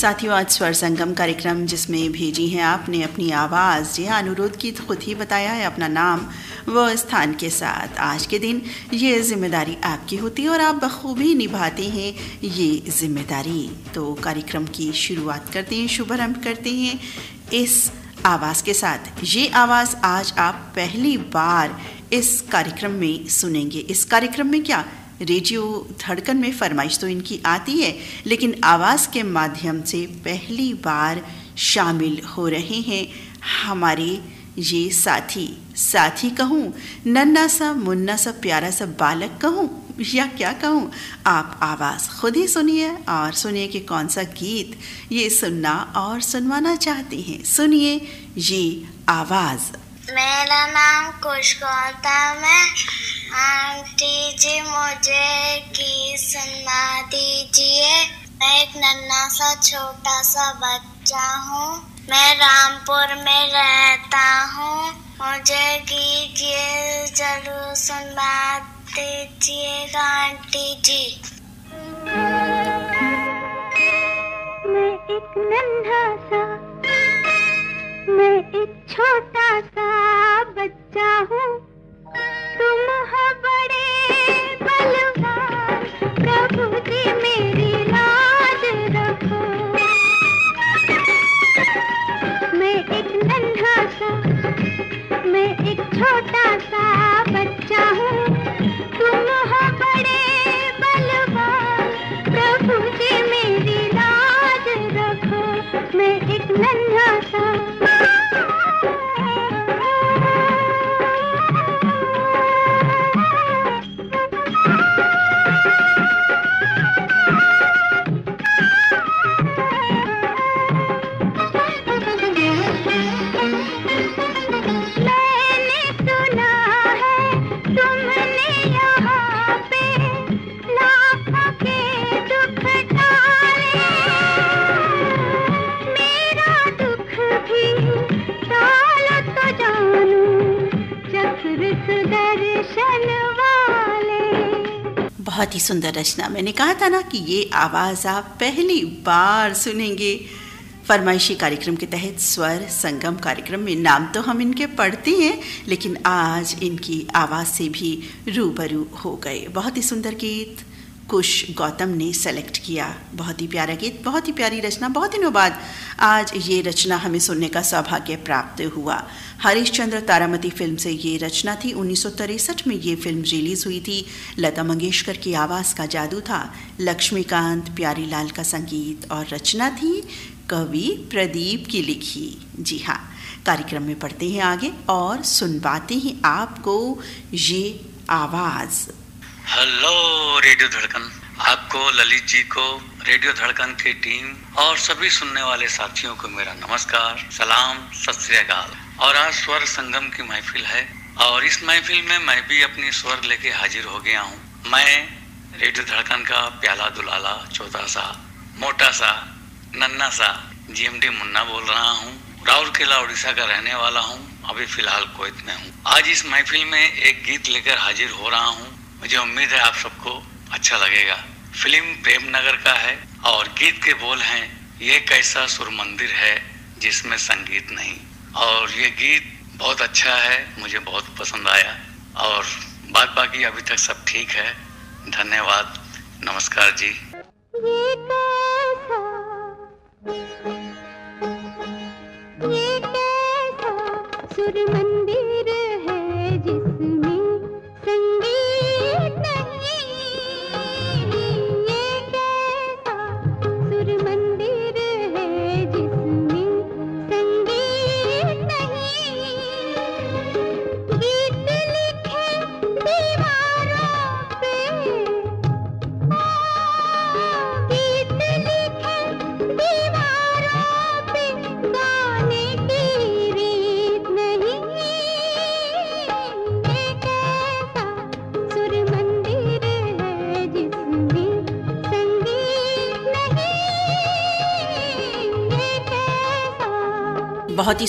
साथियों, आज स्वर संगम कार्यक्रम जिसमें भेजी है आपने अपनी आवाज़। जी हाँ अनुरोध की तो खुद ही बताया है अपना नाम व स्थान के साथ। आज के दिन ये ज़िम्मेदारी आपकी होती है और आप बखूबी निभाते हैं ये ज़िम्मेदारी। तो कार्यक्रम की शुरुआत करते हैं, शुभारंभ करते हैं इस आवाज़ के साथ। ये आवाज़ आज आप पहली बार इस कार्यक्रम में सुनेंगे। इस कार्यक्रम में क्या रेडियो धड़कन में फरमाइश तो इनकी आती है, लेकिन आवाज़ के माध्यम से पहली बार शामिल हो रहे हैं हमारे ये साथी। साथी कहूँ, नन्ना सा, मुन्ना सा, प्यारा सा बालक कहूँ, या क्या कहूँ, आप आवाज़ खुद ही सुनिए और सुनिए कि कौन सा गीत ये सुनना और सुनवाना चाहते हैं। सुनिए ये आवाज़। मेरा नाम कुश गौतम है। आंटी जी, मुझे की सुना दीजिए मैं एक नन्ना सा छोटा सा बच्चा हूँ। मैं रामपुर में रहता हूँ। मुझे गीत ये ज़रूर सुना दीजिएगा आंटी जी। मैं एक नन्हा सा मैं एक छोटा सा बच्चा हूँ। तुम हो बड़े प्रभु जी मेरी लाज रखो। मैं एक नन्हा सा, मैं एक छोटा सा बच्चा हूँ। तुम हो बड़े प्रभु जी मेरी लाज रखो। मैं एक नन्हा सा सुंदर रचना। मैंने कहा था ना कि ये आवाज़ आप पहली बार सुनेंगे। फरमाइशी कार्यक्रम के तहत स्वर संगम कार्यक्रम में नाम तो हम इनके पढ़ते हैं, लेकिन आज इनकी आवाज़ से भी रूबरू हो गए। बहुत ही सुंदर गीत। कुश गौतम ने सेलेक्ट किया। बहुत ही प्यारा गीत, बहुत ही प्यारी रचना, बहुत दिनों बाद आज ये रचना हमें सुनने का सौभाग्य प्राप्त हुआ। हरिश्चंद्र तारामती फ़िल्म से ये रचना थी। उन्नीस में ये फ़िल्म रिलीज़ हुई थी। लता मंगेशकर की आवाज़ का जादू था। लक्ष्मीकांत प्यारीलाल का संगीत और रचना थी। कवि प्रदीप की लिखी। जी हाँ कार्यक्रम में पढ़ते हैं आगे और सुनवाते हैं आपको ये आवाज़। हेलो रेडियो धड़कन आपको ललित जी को रेडियो धड़कन की टीम और सभी सुनने वाले साथियों को मेरा नमस्कार, सलाम, सत और आज स्वर संगम की महफिल है और इस महफिल में मैं भी अपनी स्वर लेके हाजिर हो गया हूँ। मैं रेडियो धड़कन का प्याला दुलाला छोटा सा, मोटा सा, नन्ना सा जीएमडी मुन्ना बोल रहा हूँ। राउरकेला, उड़ीसा का रहने वाला हूँ। अभी फ़िलहाल कोयत में हूँ। आज इस महफिल में एक गीत लेकर हाजिर हो रहा हूँ। मुझे उम्मीद है आप सबको अच्छा लगेगा। फ़िल्म प्रेम नगर का है और गीत के बोल हैं, ये कैसा सुर मंदिर है जिसमें संगीत नहीं। और ये गीत बहुत अच्छा है, मुझे बहुत पसंद आया। और बात बाकी अभी तक सब ठीक है। धन्यवाद। नमस्कार जी। ये कैसा ये कैसा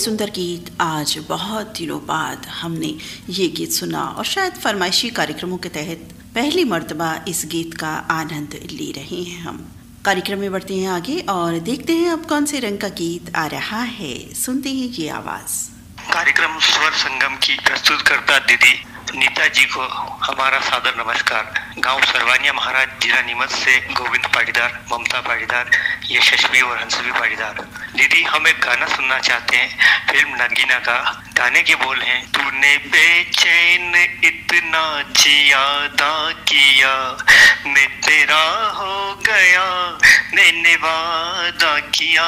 सुंदर गीत आज बहुत दिनों बाद हमने ये गीत सुना और शायद फरमाइशी कार्यक्रमों के तहत पहली मर्तबा इस गीत का आनंद ले रहे हैं हम। कार्यक्रम में बढ़ते हैं आगे और देखते हैं अब कौन से रंग का गीत आ रहा है। सुनते हैं ये आवाज़। कार्यक्रम स्वर संगम की प्रस्तुतकर्ता दीदी नीता जी को हमारा सादर नमस्कार। गाँव सरवानिया महाराज जिला नीमच से गोविंद पाटीदार, ममता पाटीदार यशस्वी और हंसवी पाटीदार दीदी, हम एक गाना सुनना चाहते हैं। फ़िल्म नगीना का। गाने के बोल हैं, तूने बेचैन इतना जियादा किया, मैं तेरा हो गया, मैंने वादा किया।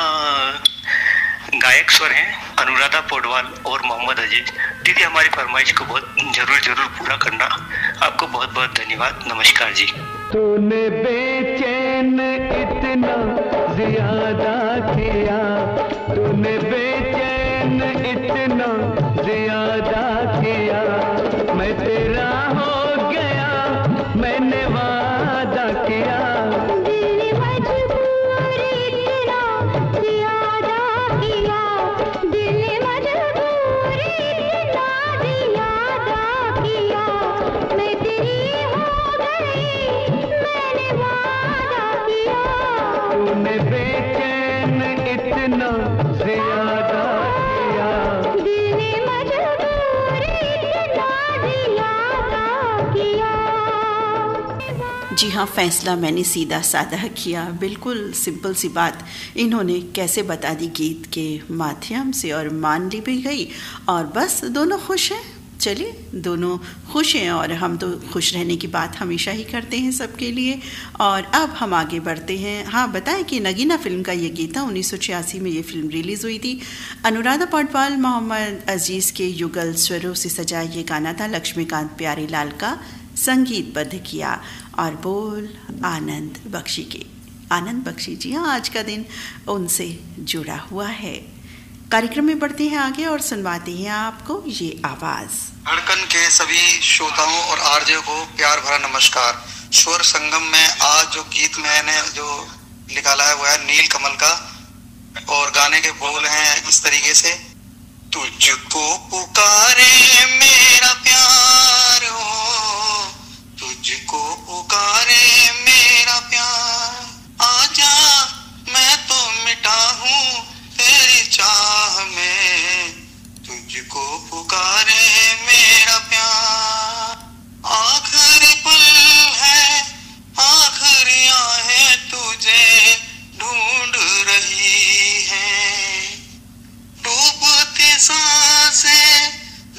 गायक स्वर हैं, अनुराधा पोडवाल और मोहम्मद अज़ीज़। दीदी, हमारी फरमाइश को बहुत, ज़रूर ज़रूर पूरा करना। आपको बहुत बहुत धन्यवाद। नमस्कार जी। तूने बेचैन हाँ फैसला मैंने सीधा साधा किया। बिल्कुल सिंपल सी बात। इन्होंने कैसे बता दी गीत के माध्यम से और मान ली भी गई और बस दोनों खुश हैं। चलिए, दोनों खुश हैं और हम तो खुश रहने की बात हमेशा ही करते हैं सबके लिए। और अब हम आगे बढ़ते हैं। हाँ बताएँ कि नगीना फ़िल्म का ये गीत था उन्नीस सौ छियासी में ये फ़िल्म रिलीज़ हुई थी। अनुराधा पौडवाल मोहम्मद अज़ीज़ के युगल स्वरों से सजा ये गाना था लक्ष्मीकांत प्यारेलाल का संगीतबद्ध किया। और बोल आनंद बख्शी के। आनंद बख्शी जी हाँ आज का दिन उनसे जुड़ा हुआ है। कार्यक्रम में बढ़ते हैं आगे और सुनवाते हैं आपको ये आवाज़। धड़कन के सभी श्रोताओं और आरजे को प्यार भरा नमस्कार। स्वर संगम में आज जो गीत मैंने जो निकाला है, वो है नील कमल का, और गाने के बोल हैं इस तरीके से, तुझको पुकारे मेरा प्यार हो तुझको पुकारे मेरा प्यार। आजा, मैं तो मिटा हूँ तेरी चाह में। तुझको पुकारे मेरा प्यार। आखिरी पल है, आखिरी आहें तुझे ढूंढ रही है। डूबती साँसें,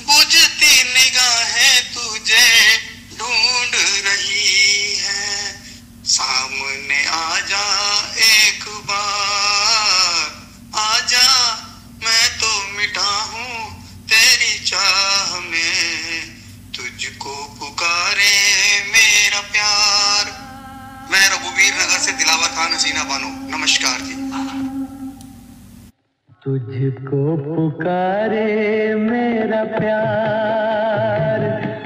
बुझती निगाहें तुझे ढूंढ रही है। सामने आ जा एक बार। आजा, मैं तो मिटा हूँ तेरी चाह में। तुझको पुकारे मेरा प्यार। मैं रघुवीर नगर से दिलावर खान हसीना बानो, नमस्कार जी। तुझको पुकारे मेरा प्यार।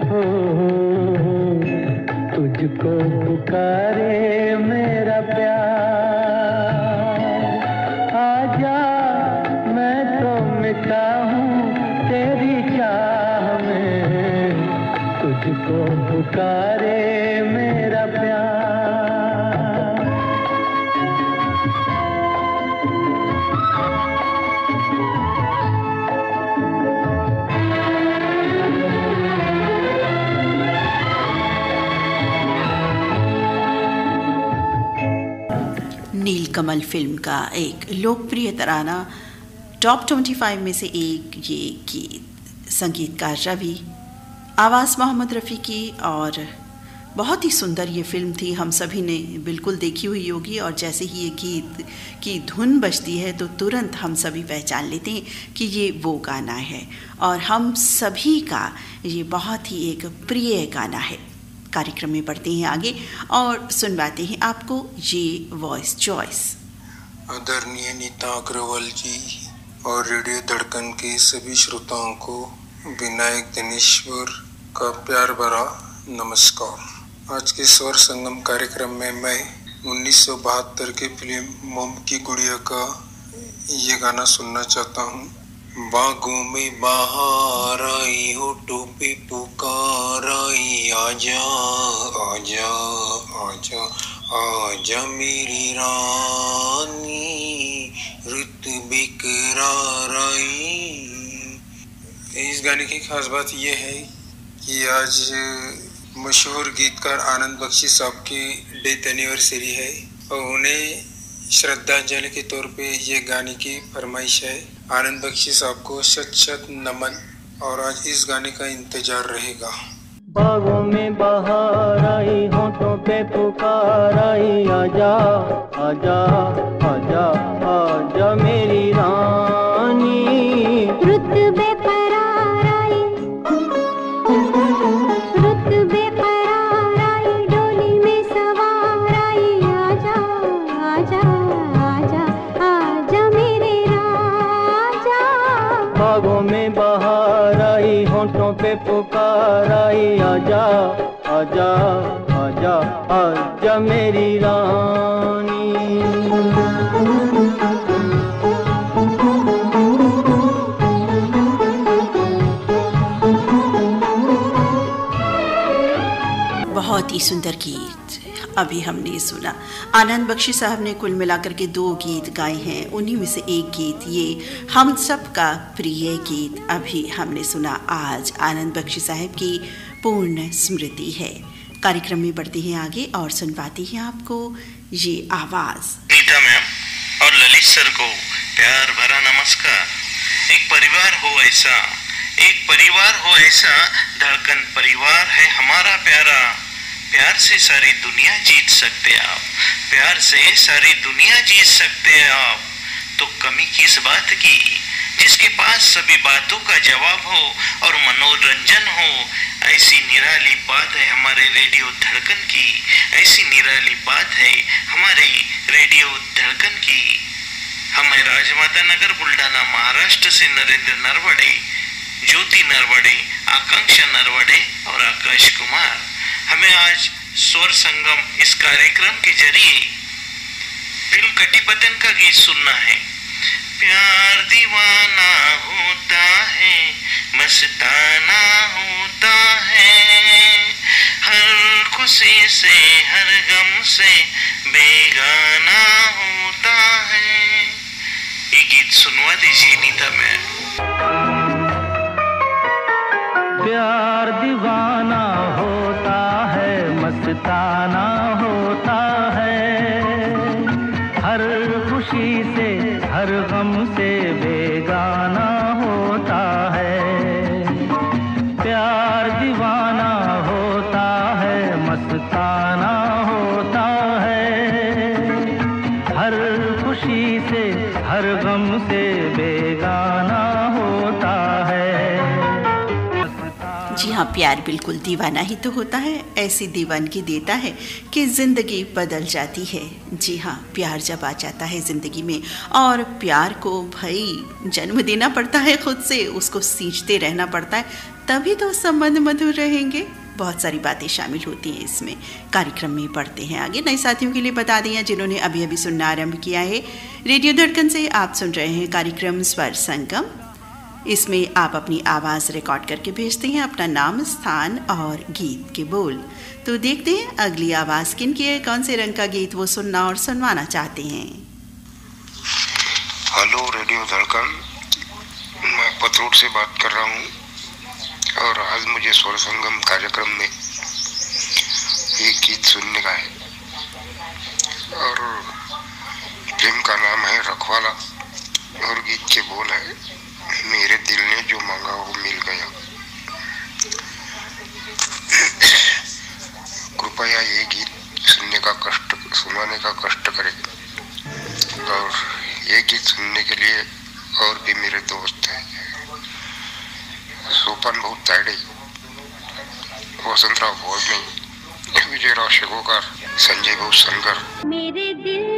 हो तुझको पुकारे मेरा प्यार। नीलकमल फ़िल्म का एक लोकप्रिय तराना टॉप 25 में से एक ये गीत संगीतकार रवि आवाज़ मोहम्मद रफ़ी की और बहुत ही सुंदर ये फ़िल्म थी हम सभी ने बिल्कुल देखी हुई होगी और जैसे ही ये गीत की धुन बजती है तो तुरंत हम सभी पहचान लेते हैं कि ये वो गाना है और हम सभी का ये बहुत ही एक प्रिय गाना है कार्यक्रम में बढ़ते हैं आगे और सुनवाते हैं आपको ये वॉइस चॉइस आदरणीय नीता अग्रवाल जी और रेडियो धड़कन के सभी श्रोताओं को विनायक दिनेश्वर का प्यार भरा नमस्कार। आज के स्वर संगम कार्यक्रम में मैं उन्नीस की फ़िल्म मोम की गुड़िया का ये गाना सुनना चाहता हूँ। बागों में बाहर आई हो, टोपी पुकार आई, आजा आजा आजा। आजा मेरी रानी रुत बेकरार आई इस गाने की खास बात यह है कि आज मशहूर गीतकार आनंद बख्शी साहब की डेथ एनिवर्सरी है और उन्हें श्रद्धांजलि के तौर पे ये गाने की फरमाइश है। आनंद बख्शी साहब को शत शत नमन और आज इस गाने का इंतज़ार रहेगा। बागों में बाहर आई होठों पे पुकार आई आजा आजा आजा आजा मेरी रानी आजा मेरी रानी। बहुत ही सुंदर गीत अभी हमने सुना। आनंद बख्शी साहब ने कुल मिलाकर के दो गीत गाए हैं, उन्हीं में से एक गीत ये, हम सब का प्रिय गीत अभी हमने सुना। आज आनंद बख्शी साहब की पूर्ण स्मृति है। कार्यक्रम में बढ़ते हैं आगे और सुनवाती है आपको। ये आवाज़। नीता मैम और ललित सर को प्यार भरा नमस्कार। एक परिवार हो ऐसा, एक परिवार हो ऐसा धड़कन परिवार है हमारा प्यारा। प्यार से सारी दुनिया जीत सकते आप। प्यार से सारी दुनिया जीत सकते आप। तो कमी किस बात की? जिसके पास सभी बातों का जवाब हो और मनोरंजन हो, ऐसी निराली बात है हमारे रेडियो धड़कन की। ऐसी निराली बात है हमारे रेडियो धड़कन की। हमें राजमाता नगर बुल्डाना महाराष्ट्र से नरेंद्र नरवड़े, ज्योति नरवड़े, आकांक्षा नरवड़े और आकाश कुमार। हमें आज स्वर संगम इस कार्यक्रम के ज़रिए फ़िल्म कटिपतन का गीत सुनना है। प्यार दीवाना होता है, मस्ताना होता है। हर खुशी से, हर गम से बेगाना होता है। ये गीत सुनवा दीजिए नीता मैम। प्यार बिल्कुल दीवाना ही तो होता है। ऐसी दीवानगी देता है कि ज़िंदगी बदल जाती है। जी हाँ प्यार जब आ जाता है ज़िंदगी में और प्यार को भाई जन्म देना पड़ता है खुद से, उसको सींचते रहना पड़ता है, तभी तो संबंध मधुर रहेंगे। बहुत सारी बातें शामिल होती हैं इसमें। कार्यक्रम में पढ़ते हैं आगे। नए साथियों के लिए बता दें जिन्होंने अभी अभी सुनना आरंभ किया है, रेडियो धड़कन से आप सुन रहे हैं कार्यक्रम स्वर संगम। इसमें आप अपनी आवाज़ रिकॉर्ड करके भेजते हैं, अपना नाम, स्थान और गीत के बोल। तो देखते हैं अगली आवाज़ किन की है, कौन से रंग का गीत वो सुनना और सुनवाना चाहते हैं। हेलो, रेडियो धड़कन। मैं पतरूट से बात कर रहा हूँ और आज मुझे स्वर संगम कार्यक्रम में एक गीत सुनने का है। और फ़िल्म का नाम है रखवाला और गीत के बोल है। मेरे दिल ने जो मांगा वो मिल गया। कृपया ये गीत सुनने का कष्ट, सुनाने का कष्ट करें। और ये गीत सुनने के लिए और भी मेरे दोस्त हैं। सोपन बहुत तायडे वसंतराव भोजने विजयराव शेगोकर संजय भाऊ संगर मेरे दिल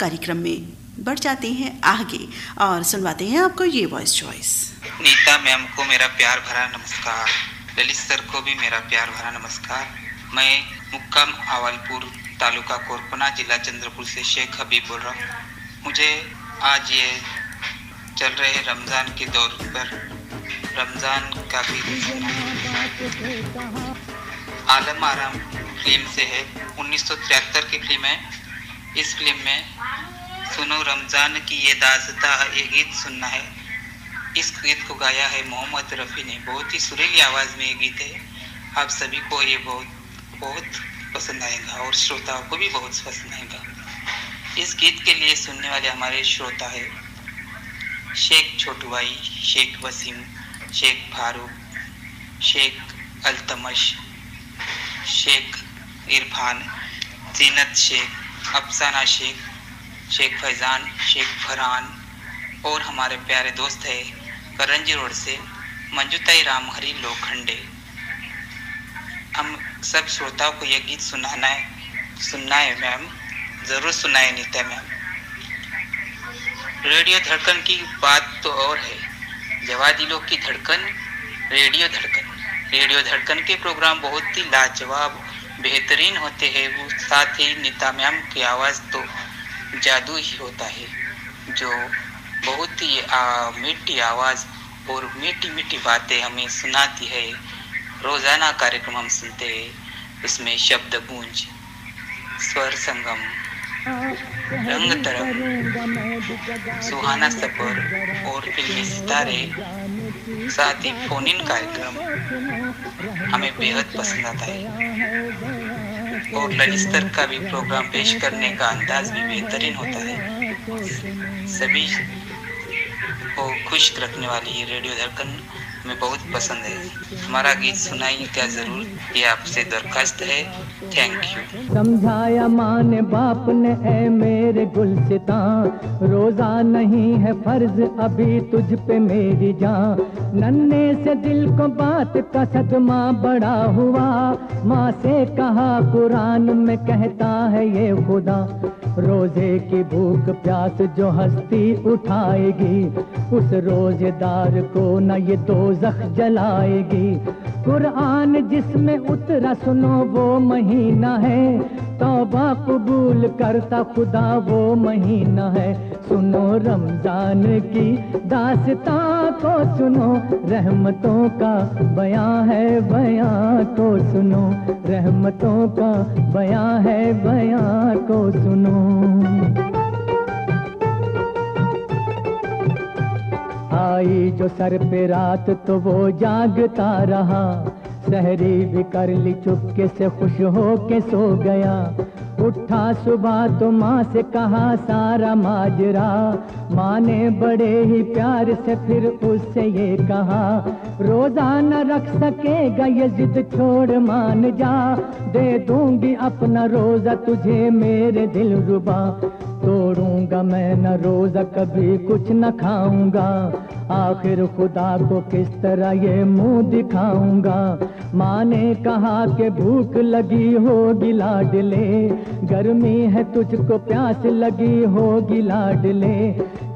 कार्यक्रम में बढ़ जाते हैं आगे और सुनवाते हैं आपको ये वॉइस चॉइस नीता मैम को मेरा प्यार भरा नमस्कार। ललित सर को भी मेरा प्यार भरा नमस्कार। मैं मुक्काम आवालपुर तालुका कोरपना जिला चंद्रपुर से शेख हबीब बोल रहा हूँ। मुझे आज ये चल रहे रमज़ान के दौर पर रमज़ान का भी आलम आराम फ़िल्म से है। 1973 की फ़िल्म है। इस फ़िल्म में सुनो, रमज़ान की ये दासता ये गीत सुनना है। इस गीत को गाया है मोहम्मद रफ़ी ने। बहुत ही सुरीली आवाज़ में ये गीत है। आप सभी को ये बहुत बहुत पसंद आएगा और श्रोताओं को भी बहुत पसंद आएगा। इस गीत के लिए सुनने वाले हमारे श्रोता है शेख छोटू भाई शेख वसीम, शेख फारूक, शेख अल्तमश, शेख इरफान, जीनत शेख अफसाना शेख शेख फैज़ान, शेख फरहान और हमारे प्यारे दोस्त है करंजी रोड से मंजूताई राम हरी लोखंडे हम सब श्रोताओं को यह गीत सुनाना है, सुनना है मैम, ज़रूर सुनाए नीता मैम। रेडियो धड़कन की बात तो और है जवा दिलों की धड़कन, रेडियो धड़कन। रेडियो धड़कन के प्रोग्राम बहुत ही लाजवाब बेहतरीन होते हैं, वो साथ ही नीता मैम की आवाज़ तो जादू ही होता है, जो बहुत ही मीठी आवाज़ और मीठी मीठी बातें हमें सुनाती है। रोज़ाना कार्यक्रम हम सुनते हैं, उसमें शब्द गूंज, स्वर संगम, रंग तरंग, सुहाना सफ़र और फिल्मी सितारे। साथ ही फ़ोन इन कार्यक्रम हमें बेहद पसंद आता है और ललिस्तर का भी प्रोग्राम पेश करने का अंदाज भी बेहतरीन होता है। सभी को खुश रखने वाली ये रेडियो धड़कन हमें बहुत पसंद है। हमारा गीत सुनाइए क्या ज़रूर, ये आपसे दरखास्त है। थैंक यू समझाया माने बाप ने ए मेरे गुलसिता, रोजा नहीं है फ़र्ज़, अभी तुझ पे मेरी जान नन्हे से दिल को बात का सदमा बड़ा हुआ। माँ से कहा, कुरान में कहता है ये खुदा, रोज़े की भूख प्यास जो हस्ती उठाएगी, उस रोजेदार को न ये दो जलाएगी। कुरान जिसमें उतरा सुनो, वो महीना है। तौबा कबूल करता खुदा, वो महीना है। सुनो रमज़ान की दासता को सुनो, रहमतों का बयां है, बयां को सुनो। रहमतों का बयां है, बयां को सुनो। आई जो सर पे रात तो वो जागता रहा। सहरी भी कर ली चुपके से खुश हो के सो गया। उठा सुबह तो माँ से कहा, सारा माजरा। माँ ने बड़े ही प्यार से फिर उससे ये कहा, रोजा न रख सकेगा ये जिद, छोड़ मान जा। दे दूँगी अपना रोजा तुझे मेरे दिल रुबा। तोड़ूँगा मैं न रोजा कभी कुछ न खाऊँगा। आखिर खुदा को किस तरह ये मुँह दिखाऊँगा? माँ ने कहा कि भूख लगी होगी लाडले? गर्मी है तुझको प्यास लगी होगी लाडले।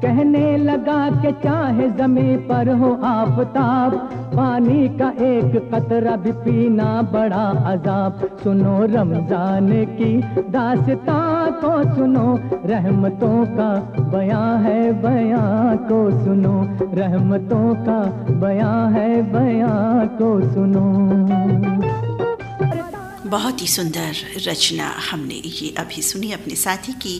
कहने लगा कि चाहे जमी पर हो आफताब, पानी का एक कतरा भी पीना बड़ा अजाब। सुनो रमज़ान की दासता को सुनो, रहमतों का बयां है बयां को सुनो। रहमतों का बयां है बयां को सुनो। बहुत ही सुंदर रचना हमने ये अभी सुनी अपने साथी की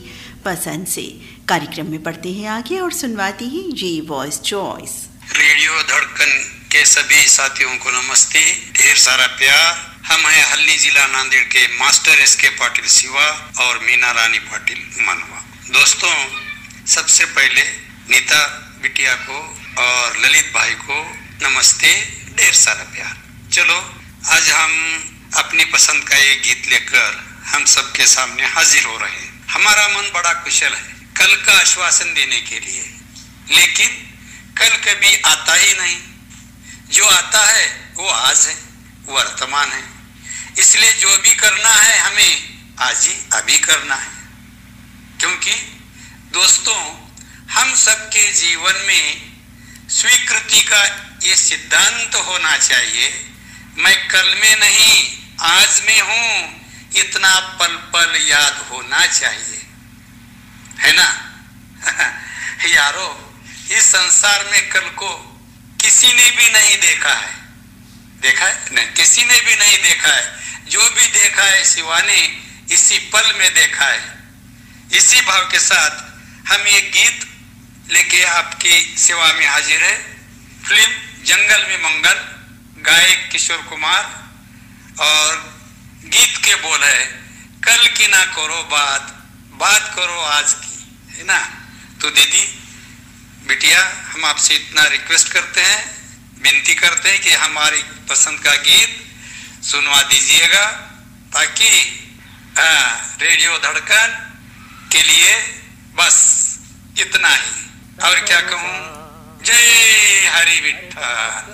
पसंद से। कार्यक्रम में पढ़ते हैं आगे और सुनवाती है ये वॉइस चॉइस रेडियो धड़कन के सभी साथियों को नमस्ते। ढेर सारा प्यार। हम हैं हल्ली जिला नांदेड़ के master S K Patil Shiva और मीना रानी पाटिल मनवा। दोस्तों, सबसे पहले नीता बिटिया को और ललित भाई को नमस्ते, ढेर सारा प्यार। चलो, आज हम अपनी पसंद का एक गीत लेकर हम सबके सामने हाजिर हो रहे हैं। हमारा मन बड़ा कुशल है, कल का आश्वासन देने के लिए। लेकिन कल कभी आता ही नहीं। जो आता है, वो आज है, वर्तमान है। इसलिए जो भी करना है, हमें आज ही अभी करना है। क्योंकि दोस्तों, हम सबके जीवन में स्वीकृति का ये सिद्धांत होना चाहिए। मैं कल में नहीं, आज में हूँ, इतना पल पल याद होना चाहिए। है ना? यारो, इस संसार में कल को किसी ने भी नहीं देखा है। देखा है? नहीं, किसी ने भी नहीं देखा है। जो भी देखा है, शिवा ने इसी पल में देखा है। इसी भाव के साथ हम ये गीत लेके आपकी सेवा में हाजिर है। फ़िल्म जंगल में मंगल गायक किशोर कुमार और गीत के बोल है कल की ना करो बात बात करो आज की है ना? तो दीदी बिटिया हम आपसे इतना रिक्वेस्ट करते हैं विनती करते हैं कि हमारी पसंद का गीत सुनवा दीजिएगा ताकि आ, रेडियो धड़कन के लिए बस इतना ही। और क्या कहूँ? जय हरि विठल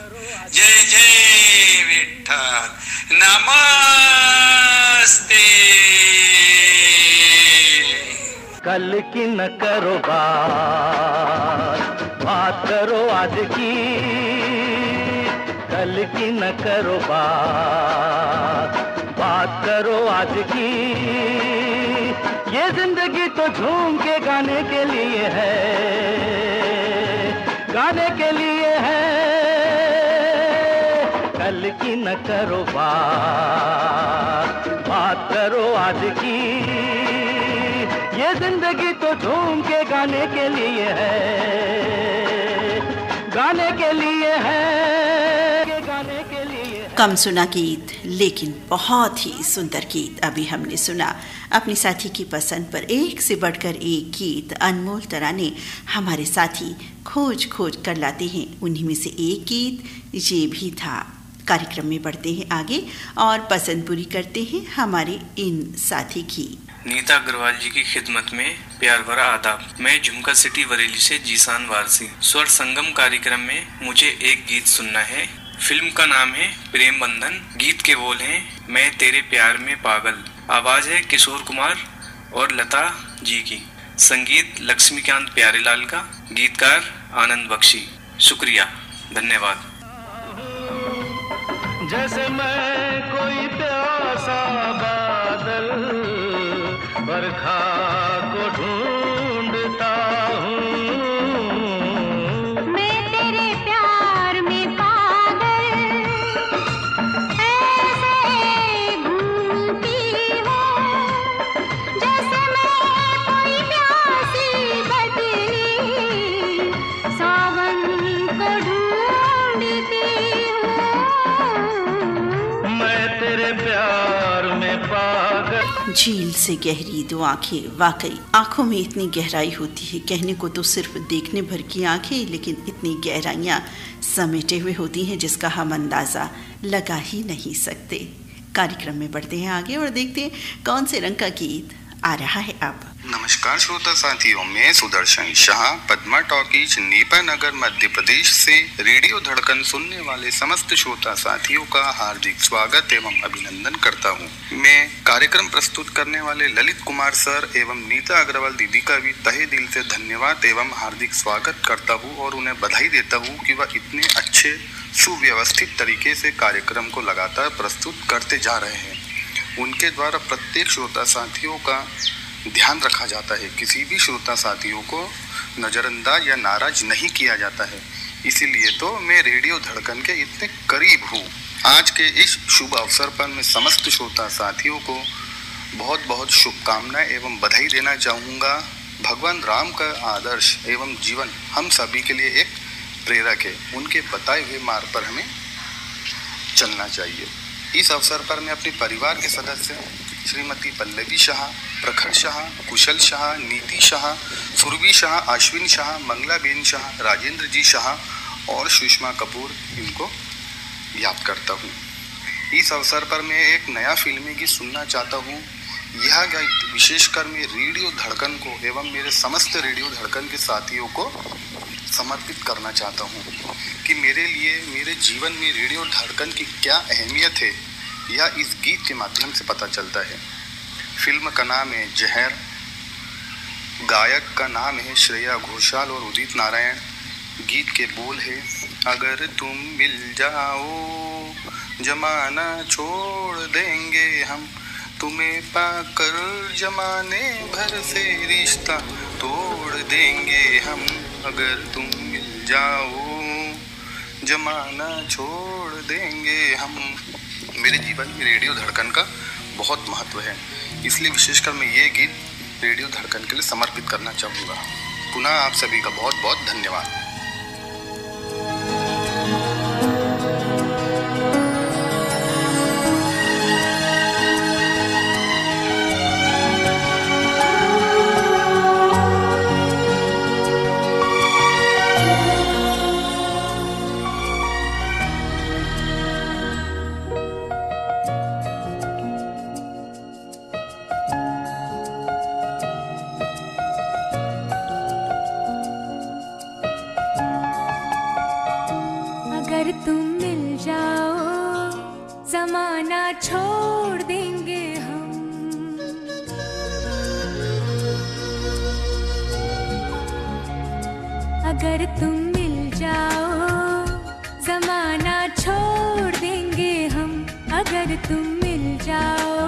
जय जय विठल नमस्ते। कल की न करो बात बात करो आज की। कल की न करो बात बात करो आज की। तो झूम के गाने के लिए है। गाने के लिए है। कल की न करो बात बात करो आज की। ये ज़िंदगी तो झूम के गाने के लिए है। गाने के लिए है। कम सुना गीत, लेकिन बहुत ही सुंदर गीत अभी हमने सुना। अपनी साथी की पसंद पर एक से बढ़कर एक गीत अनमोल तराने हमारे साथी खोज खोज कर लाते हैं। उन्हीं में से एक गीत, ये भी था। कार्यक्रम में बढ़ते हैं आगे और पसंद पूरी करते हैं हमारे इन साथी की। नीता अग्रवाल जी की खिदमत में प्यार भरा आदाब। मैं झुमका सिटी, बरेली से जीसान वारसी। स्वर संगम कार्यक्रम में मुझे एक गीत सुनना है। फ़िल्म का नाम है प्रेम बंधन। गीत के बोल हैं, मैं तेरे प्यार में पागल। आवाज़ है किशोर कुमार और लता जी की। संगीत लक्ष्मीकांत प्यारेलाल का, गीतकार आनंद बख्शी। शुक्रिया, धन्यवाद। जैसे मैं कोई प्यासा बादल, बरखा झील से गहरी दो आँखें। वाकई, आँखों में इतनी गहराई होती है, कहने को तो सिर्फ़ देखने भर की आँखें, लेकिन इतनी गहराइयाँ समेटे हुए होती हैं, जिसका हम अंदाज़ा लगा ही नहीं सकते। कार्यक्रम में बढ़ते हैं आगे और देखते हैं कौन से रंग का गीत आ रहा है अब। नमस्कार श्रोता साथियों, मैं सुदर्शन शाह, पद्मा टॉकीज नीपा नगर मध्य प्रदेश से रेडियो धड़कन सुनने वाले समस्त श्रोता साथियों का हार्दिक स्वागत एवं अभिनंदन करता हूँ। मैं कार्यक्रम प्रस्तुत करने वाले ललित कुमार सर एवं नीता अग्रवाल दीदी का भी तहे दिल से धन्यवाद एवं हार्दिक स्वागत करता हूँ और उन्हें बधाई देता हूँ कि वह इतने अच्छे, सुव्यवस्थित तरीके से कार्यक्रम को लगातार प्रस्तुत करते जा रहे हैं। उनके द्वारा प्रत्येक श्रोता साथियों का ध्यान रखा जाता है। किसी भी श्रोता साथियों को नज़रअंदाज या नाराज़ नहीं किया जाता है। इसीलिए तो मैं रेडियो धड़कन के इतने करीब हूँ। आज के इस शुभ अवसर पर मैं समस्त श्रोता साथियों को बहुत बहुत शुभकामनाएँ एवं बधाई देना चाहूँगा। भगवान राम का आदर्श एवं जीवन हम सभी के लिए एक प्रेरक है। उनके बताए हुए मार्ग पर हमें चलना चाहिए। इस अवसर पर मैं अपने परिवार के सदस्य, श्रीमती पल्लवी शाह, प्रखर शाह, कुशल शाह, नीति शाह, सुरभि शाह, अश्विन शाह, मंगलाबेन शाह, राजेंद्र जी शाह और सुषमा कपूर इनको याद करता हूँ। इस अवसर पर मैं एक नया फिल्मी गीत सुनना चाहता हूँ। यह गीत विशेषकर मैं रेडियो धड़कन को एवं मेरे समस्त रेडियो धड़कन के साथियों को समर्पित करना चाहता हूँ कि मेरे लिए, मेरे जीवन में रेडियो धड़कन की क्या अहमियत है यह इस गीत के माध्यम से पता चलता है। फ़िल्म का नाम है जहर, गायक का नाम है श्रेया घोषाल और उदित नारायण। गीत के बोल है, अगर तुम मिल जाओ, जमाना छोड़ देंगे हम। तुम्हें पाकर जमाने भर से रिश्ता तोड़ देंगे हम। अगर तुम मिल जाओ, जमाना छोड़ देंगे हम। मेरे जीवन में रेडियो धड़कन का बहुत महत्व है। इसलिए विशेषकर मैं ये गीत रेडियो धड़कन के लिए समर्पित करना चाहूँगा। पुनः आप सभी का बहुत बहुत धन्यवाद। अगर तुम मिल जाओ, जमाना छोड़ देंगे हम। अगर तुम मिल जाओ,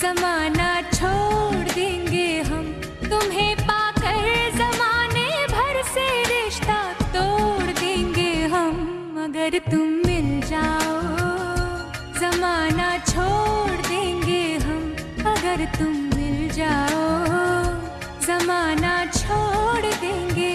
जमाना छोड़ देंगे हम। तुम्हें पाकर जमाने भर से रिश्ता तोड़ देंगे हम। अगर तुम मिल जाओ, जमाना छोड़ देंगे हम। अगर तुम मिल जाओ, जमाना छोड़ देंगे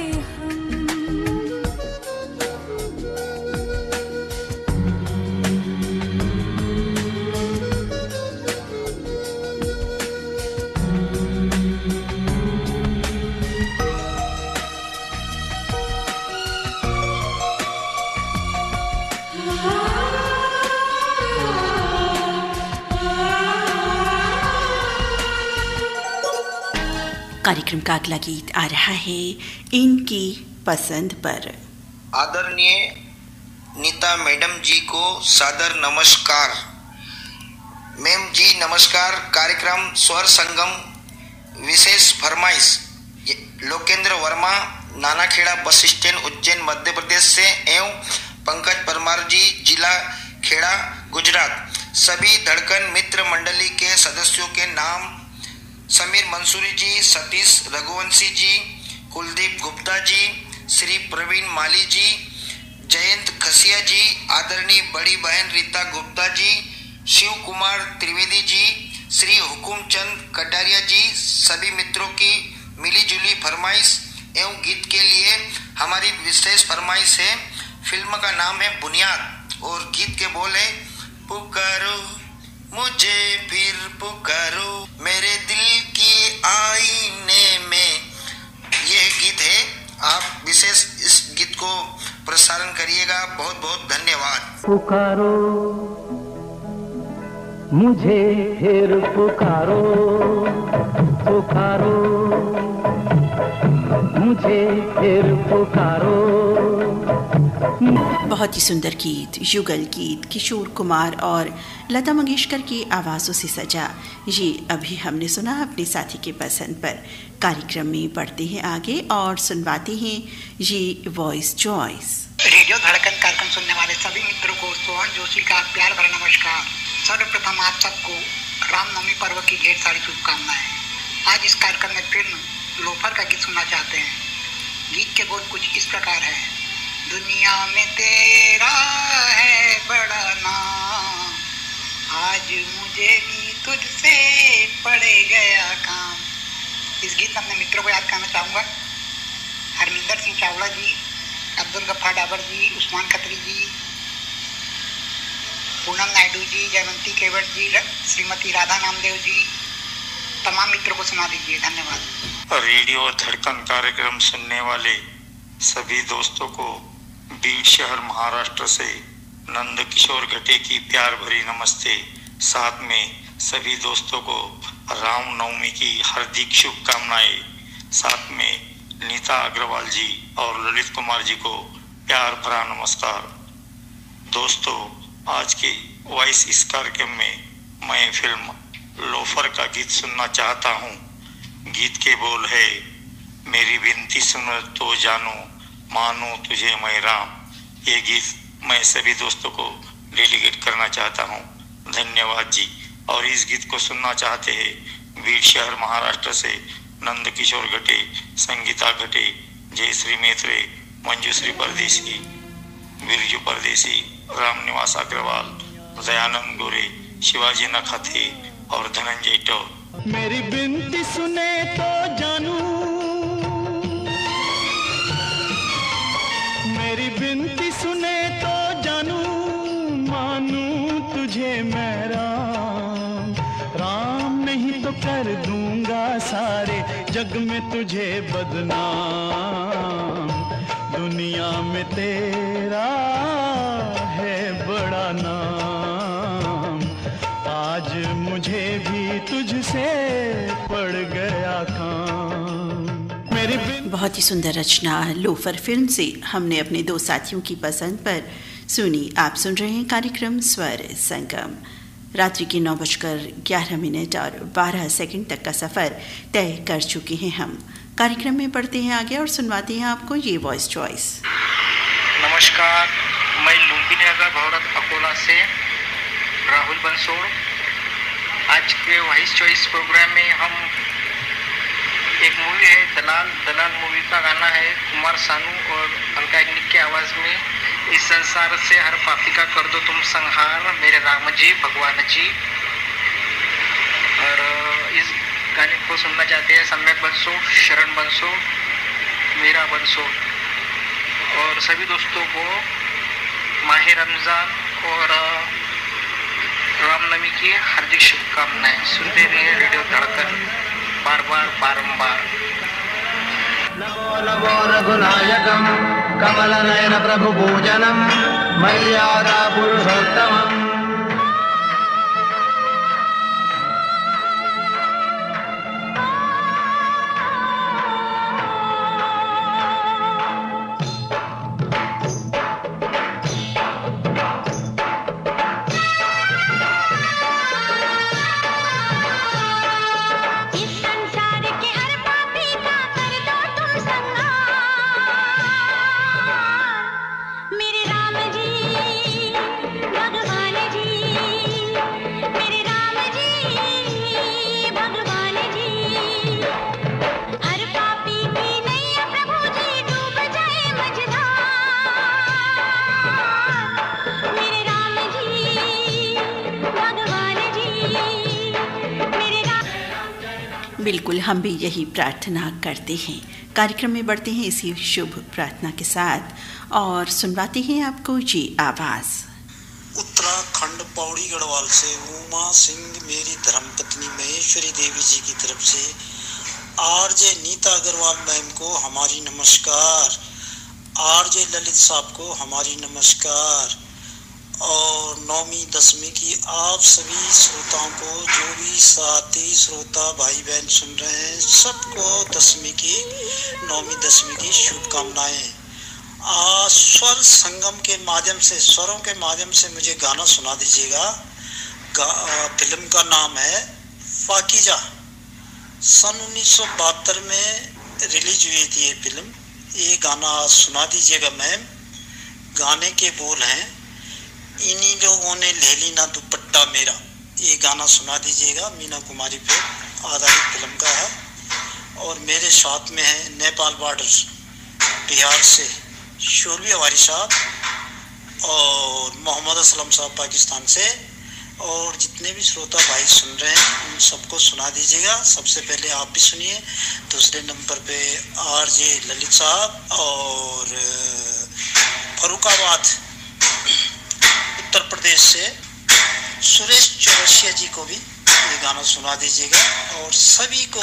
कार्यक्रम का अगला गीत आ रहा है, इनकी पसंद पर। आदरणीय नीता मैडम जी को सादर नमस्कार। मैम जी, नमस्कार। कार्यक्रम स्वर संगम, विशेष फरमाइश। लोकेंद्र वर्मा, नानाखेड़ा बस स्टैंड, उज्जैन, मध्य प्रदेश से, एवं पंकज परमार जी, जिला खेड़ा, गुजरात। सभी धड़कन मित्र मंडली के सदस्यों के नाम समीर मंसूरी जी, सतीश रघुवंशी जी, कुलदीप गुप्ता जी, श्री प्रवीण माली जी, जयंत खसिया जी, आदरणीय बड़ी बहन रीता गुप्ता जी, शिव कुमार त्रिवेदी जी, श्री हुकुम चंद कटारिया जी, सभी मित्रों की मिली जुली फरमाइश एवं गीत के लिए हमारी विशेष फरमाइश है। फ़िल्म का नाम है बुनियाद और गीत के बोल है, पुकारो मुझे फिर पुकारो। मेरे दिल की आईने में यह गीत है। आप विशेष इस गीत को प्रसारण करिएगा। बहुत बहुत धन्यवाद। पुकारो। मुझे फिर पुकारो। पुकारो। मुझे फिर पुकारो। बहुत ही सुंदर गीत, युगल गीत, किशोर कुमार और लता मंगेशकर की आवाज़ों से सजा। ये अभी हमने सुना अपने साथी के पसंद पर। कार्यक्रम में बढ़ते हैं आगे और सुनवाते हैं ये वॉइस चॉइस रेडियो धड़कन कार्यक्रम सुनने वाले सभी मित्रों को सोहन जोशी का प्यार भरा नमस्कार। सर्वप्रथम आप सबको रामनवमी पर्व की ढेर सारी शुभकामनाएँ। आज इस कार्यक्रम में फ़िल्म लोफर का गीत सुनना चाहते हैं। गीत के बोल कुछ इस प्रकार है। दुनिया में तेरा है बड़ा नाम। आज मुझे भी तुझसे पड़े गया काम। इस गीत में अपने मित्रों को याद करना चाहूँगा। हरमिंदर सिंह चावला जी, अब्दुल गफ्फार डाबर जी, उस्मान खत्री जी, पूनम नायडू जी, जयवंती केवट जी श्रीमती राधा नामदेव जी। तमाम मित्रों को सुना दीजिए। धन्यवाद। रेडियो धड़कन कार्यक्रम सुनने वाले सभी दोस्तों को बीड शहर महाराष्ट्र से नंद किशोर घटे की प्यार भरी नमस्ते। साथ में सभी दोस्तों को राम नवमी की हार्दिक शुभकामनाएँ। साथ में नीता अग्रवाल जी और ललित कुमार जी को प्यार भरा नमस्कार। दोस्तों, आज के वॉइस इस कार्यक्रम में मैं फ़िल्म लोफर का गीत सुनना चाहता हूँ। गीत के बोल है, मेरी विनती सुनो तो जानो मानो तुझे मैं राम। ये गीत मैं सभी दोस्तों को डेलीगेट करना चाहता हूँ। धन्यवाद जी। और इस गीत को सुनना चाहते हैं वीर शहर महाराष्ट्र से नंद किशोर घटे, संगीता घटे, जयश्री मेत्रे, मंजूश्री परदेसी बिरजू परदेसी राम निवास अग्रवाल, दयानंद गोरे, शिवाजी नखाते और धनंजय टोर। मेरी बिनती सुने तो जानू। जग में तुझे बदनाम। दुनिया में तेरा है बड़ा नाम। आज मुझे भी तुझसे पड़ गया काम। बहुत ही सुंदर रचना लोफर फ़िल्म से हमने अपने दो साथियों की पसंद पर सुनी। आप सुन रहे हैं कार्यक्रम स्वर संगम। रात्रि के नौ बजकर ग्यारह मिनट और बारह सेकंड तक का सफ़र तय कर चुके हैं हम। कार्यक्रम में पढ़ते हैं आगे और सुनवाते हैं आपको ये वॉइस चॉइस नमस्कार, मैं लुम्बिनी नगर, भौरत, अकोला से राहुल बंसोड़ आज के वॉइस चॉइस प्रोग्राम में हम एक मूवी है, दलाल। दलाल मूवी का गाना है कुमार सानू और अलका याग्निक की आवाज़ में। इस संसार से हर पापी का कर दो तुम संहार। मेरे राम जी, भगवान जी। और इस गाने को सुनना चाहते हैं, सम्यक बंसो, शरण बंसो, मीरा बंसो। और सभी दोस्तों को माह रमज़ान और रामनवमी की हार्दिक शुभकामनाएँ। सुनते रहिए रेडियो धड़कन, बार बार, बारंबार। नमो नगो रघुनायकं कमलनयनप्रभुपूजनं मय्यादा पुरुषोत्तमम् हम भी यही प्रार्थना करते हैं। कार्यक्रम में बढ़ते हैं इसी शुभ प्रार्थना के साथ। और सुनवाते हैं आपको जी आवाज़। उत्तराखंड पौड़ी गढ़वाल से उमा सिंह, मेरी धर्मपत्नी महेश्वरी देवी जी की तरफ़ से आरजे नीता अग्रवाल मैम को हमारी नमस्कार। आरजे ललित साहब को हमारी नमस्कार। और नौवीं, दसवीं की आप सभी श्रोताओं को, जो भी साथी, श्रोता भाई बहन सुन रहे हैं, सबको दसवीं की, नौवीं, दसवीं की शुभकामनाएँ स्वर संगम के माध्यम से, स्वरों के माध्यम से मुझे गाना सुना दीजिएगा। गा- फ़िल्म का नाम है फाकिजा। सन उन्नीस सौ बहत्तर में रिलीज़ हुई थी ये फ़िल्म। ये गाना सुना दीजिएगा मैम। गाने के बोल हैं। इन्हीं लोगों ने ले ली ना दुपट्टा मेरा, ये गाना सुना दीजिएगा, मीना कुमारी पे आधारित फ़िल्म का है। और मेरे साथ में है नेपाल बॉर्डर बिहार से शोरवी हवारी साहब और मोहम्मद असलम साहब पाकिस्तान से। और जितने भी श्रोता भाई सुन रहे हैं, उन सबको सुना दीजिएगा। सबसे पहले आप भी सुनिए। दूसरे नंबर पे आर जे ललित साहब और, फरुखाबाद प्रदेश से सुरेश चौरसिया जी को भी ये गाना सुना दीजिएगा और सभी को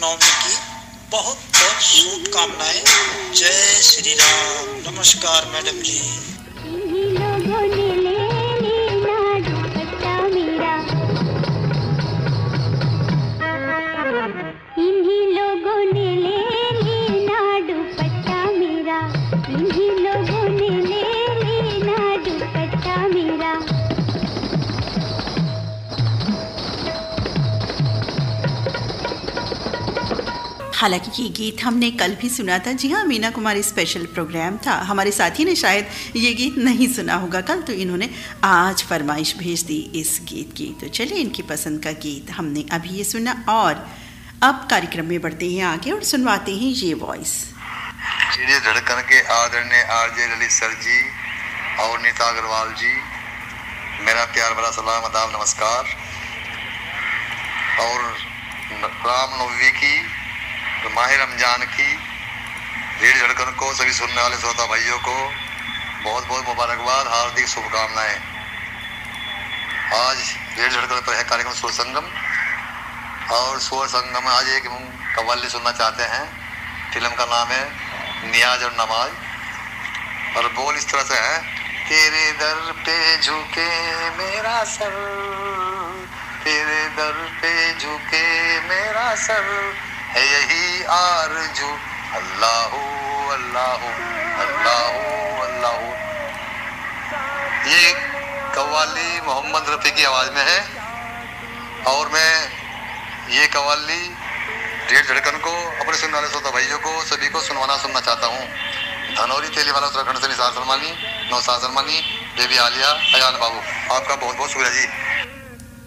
नवमी की बहुत बहुत शुभकामनाएँ। जय श्री राम। नमस्कार मैडम जी। हालाँकि ये गीत हमने कल भी सुना था। जी हाँ मीना कुमारी स्पेशल प्रोग्राम था। हमारे साथी ने शायद ये गीत नहीं सुना होगा कल तो इन्होंने आज फरमाइश भेज दी इस गीत की। तो चलिए, इनकी पसंद का गीत हमने अभी ये सुना और अब कार्यक्रम में बढ़ते हैं आगे और सुनवाते हैं ये वॉइस धड़कन के आदरणीय आरजे ललित सर जी और नीता अग्रवाल जी, मेरा प्यार भरा सलाम अदाब नमस्कार। और राम नवमी की माह रमज़ान की रेड झड़कन को, सभी सुनने वाले श्रोता भाइयों को बहुत बहुत मुबारकबाद, हार्दिक शुभकामनाएँ। आज रेड धड़कन पर है कार्यक्रम सुर संगम। और सुर संगम में आज एक हम कव्वाली सुनना चाहते हैं। फ़िल्म का नाम है नियाज और नमाज़। और बोल इस तरह से है, तेरे दर पे झुके मेरा सर, तेरे दर पे झुके मेरा सर है यही आरज़ू। अल्लाह अल्लाह अल्लाह अल्लाह। ये कव्वाली मोहम्मद रफ़ी की आवाज़ में है। और मैं ये कव्वाली रेड धड़कन को, अपने सुनने वाले श्रोता भाइयों को, सभी को सुनवाना, सुनना चाहता हूँ। धनौरी तेली वाला उत्तराखंड से निसार शर्मानी नौसार शर्मानी बेबी आलिया, अयान बाबू। आपका बहुत बहुत शुक्रिया जी।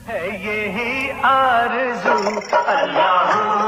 है यही आरज़ू, अल्लाह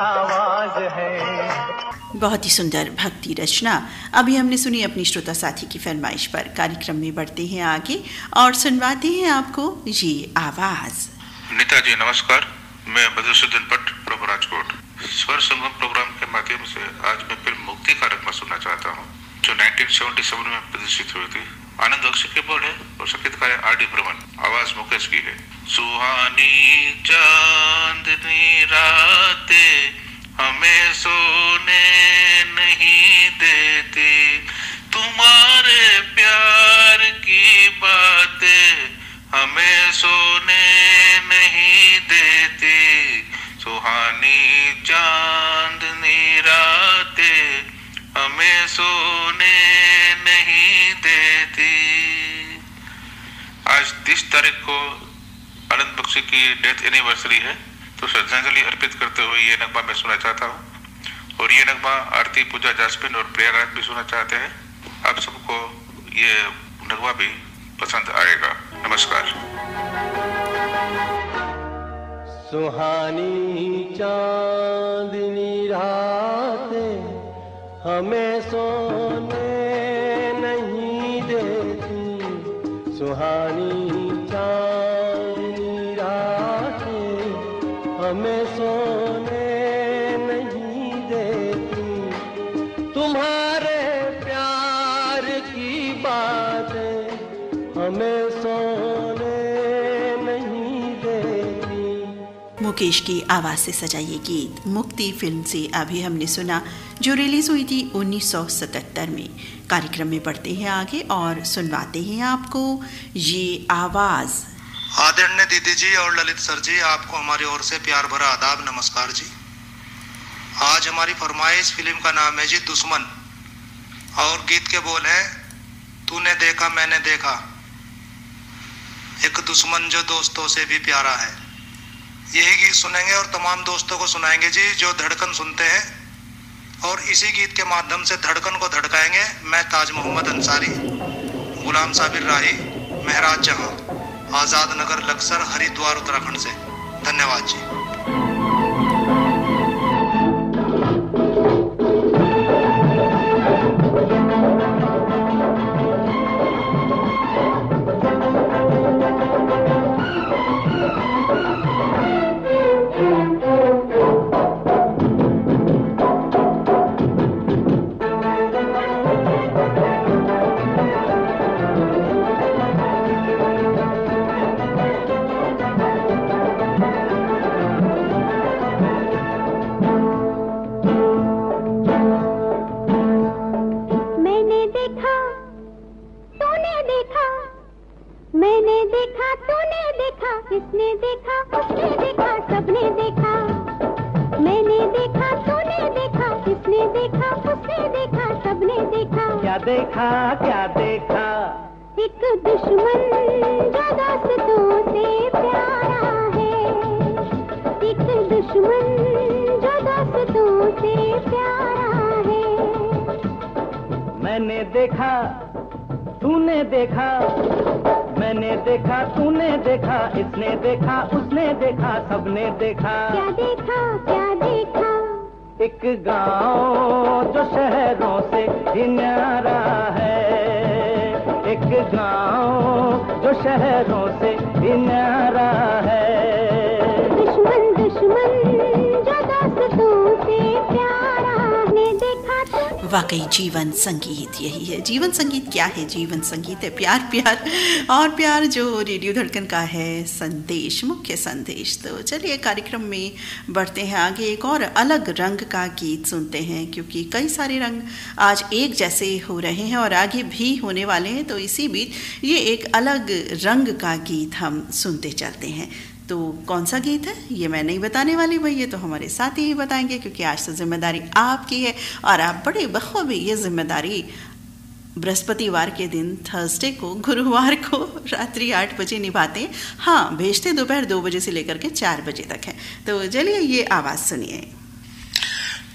आवाज़ है। बहुत ही सुंदर भक्ति रचना। अभी हमने सुनी अपनी श्रोता साथी की फरमाइश पर। कार्यक्रम में बढ़ते हैं आगे और सुनवाते हैं आपको ये आवाज़। नीता जी नमस्कार। मैं बदरुद्दीन भट्ट प्रभु राजकोट। स्वर संगम प्रोग्राम के माध्यम से आज मैं फ़िल्म मुक्ति कार्यक्रम सुनना चाहता हूँ जो 1977 में प्रदर्शित हुई थी। आनंद अक्षय के बोल है और संगीतकार आर डी ब्रमन आवाज़ मुकेश की है। सुहानी चांदनी राते हमें सोने नहीं देती। तुम्हारे प्यार की बातें हमें सोने नहीं देती। सुहानी चांदनी रातें हमें सोने नहीं देती। आज तीस तारीख को आनंद की डेथ एनिवर्सरी है। तो श्रद्धांजलि अर्पित करते हुए ये नगमा मैं सुनना चाहता हूँ। और ये नगमा आरती, पूजा, जासमिन और प्रियाराज भी सुनना चाहते हैं। आप सबको ये नगमा भी पसंद आएगा। नमस्कार। सुहानी चांदनी रातें हमें मुकेश की आवाज़ से सजा ये गीत। मुक्ति फ़िल्म से अभी हमने सुना, जो रिलीज़ हुई थी 1977 में। कार्यक्रम में बढ़ते हैं आगे और सुनवाते हैं आपको ये आवाज़। आदरणीय दीदी जी और ललित सर जी, आपको हमारी ओर से प्यार भरा आदाब, नमस्कार जी। आज हमारी फरमाइश फ़िल्म का नाम है जी दुश्मन। और गीत के बोल है, तूने देखा, मैंने देखा। एक दुश्मन जो दोस्तों से भी प्यारा है। यही गीत सुनेंगे और तमाम दोस्तों को सुनाएँगे जी, जो धड़कन सुनते हैं। और इसी गीत के माध्यम से धड़कन को धड़काएँगे मैं ताज मोहम्मद अंसारी, गुलाम साबिर राही, महराज जहाँ, आज़ाद नगर लक्सर, हरिद्वार, उत्तराखंड से। धन्यवाद जी। देखा क्या देखा? एक दुश्मन जो दोस्तों से प्यारा है। एक दुश्मन जो दोस्तों से प्यारा है। मैंने देखा तूने देखा। मैंने देखा तूने देखा इसने देखा उसने देखा सबने देखा। क्या देखा क्या देखा? एक गाँव जो शहरों से भी न्यारा है। एक गाँव जो शहरों से भी न्यारा है। दुश्मन दुश्मन। वाकई जीवन संगीत यही है। जीवन संगीत क्या है? जीवन संगीत है प्यार प्यार और प्यार जो रेडियो धड़कन का है, संदेश, मुख्य संदेश। तो चलिए कार्यक्रम में बढ़ते हैं आगे। एक और अलग रंग का गीत सुनते हैं, क्योंकि कई सारे रंग आज एक जैसे हो रहे हैं और आगे भी होने वाले हैं। तो इसी बीच ये एक अलग रंग का गीत हम सुनते चलते हैं। तो कौन सा गीत है? ये मैं नहीं बताने वाली, भाई, ये तो हमारे साथ ही बताएँगे, क्योंकि आज तो ज़िम्मेदारी आपकी है। और आप बड़े बखूबी ये ज़िम्मेदारी बृहस्पतिवार के दिन, थर्सडे को, गुरुवार को रात्रि आठ बजे निभाते हैं। हाँ भेजते दोपहर दो बजे से लेकर के चार बजे तक है। तो चलिए, ये आवाज़ सुनिए।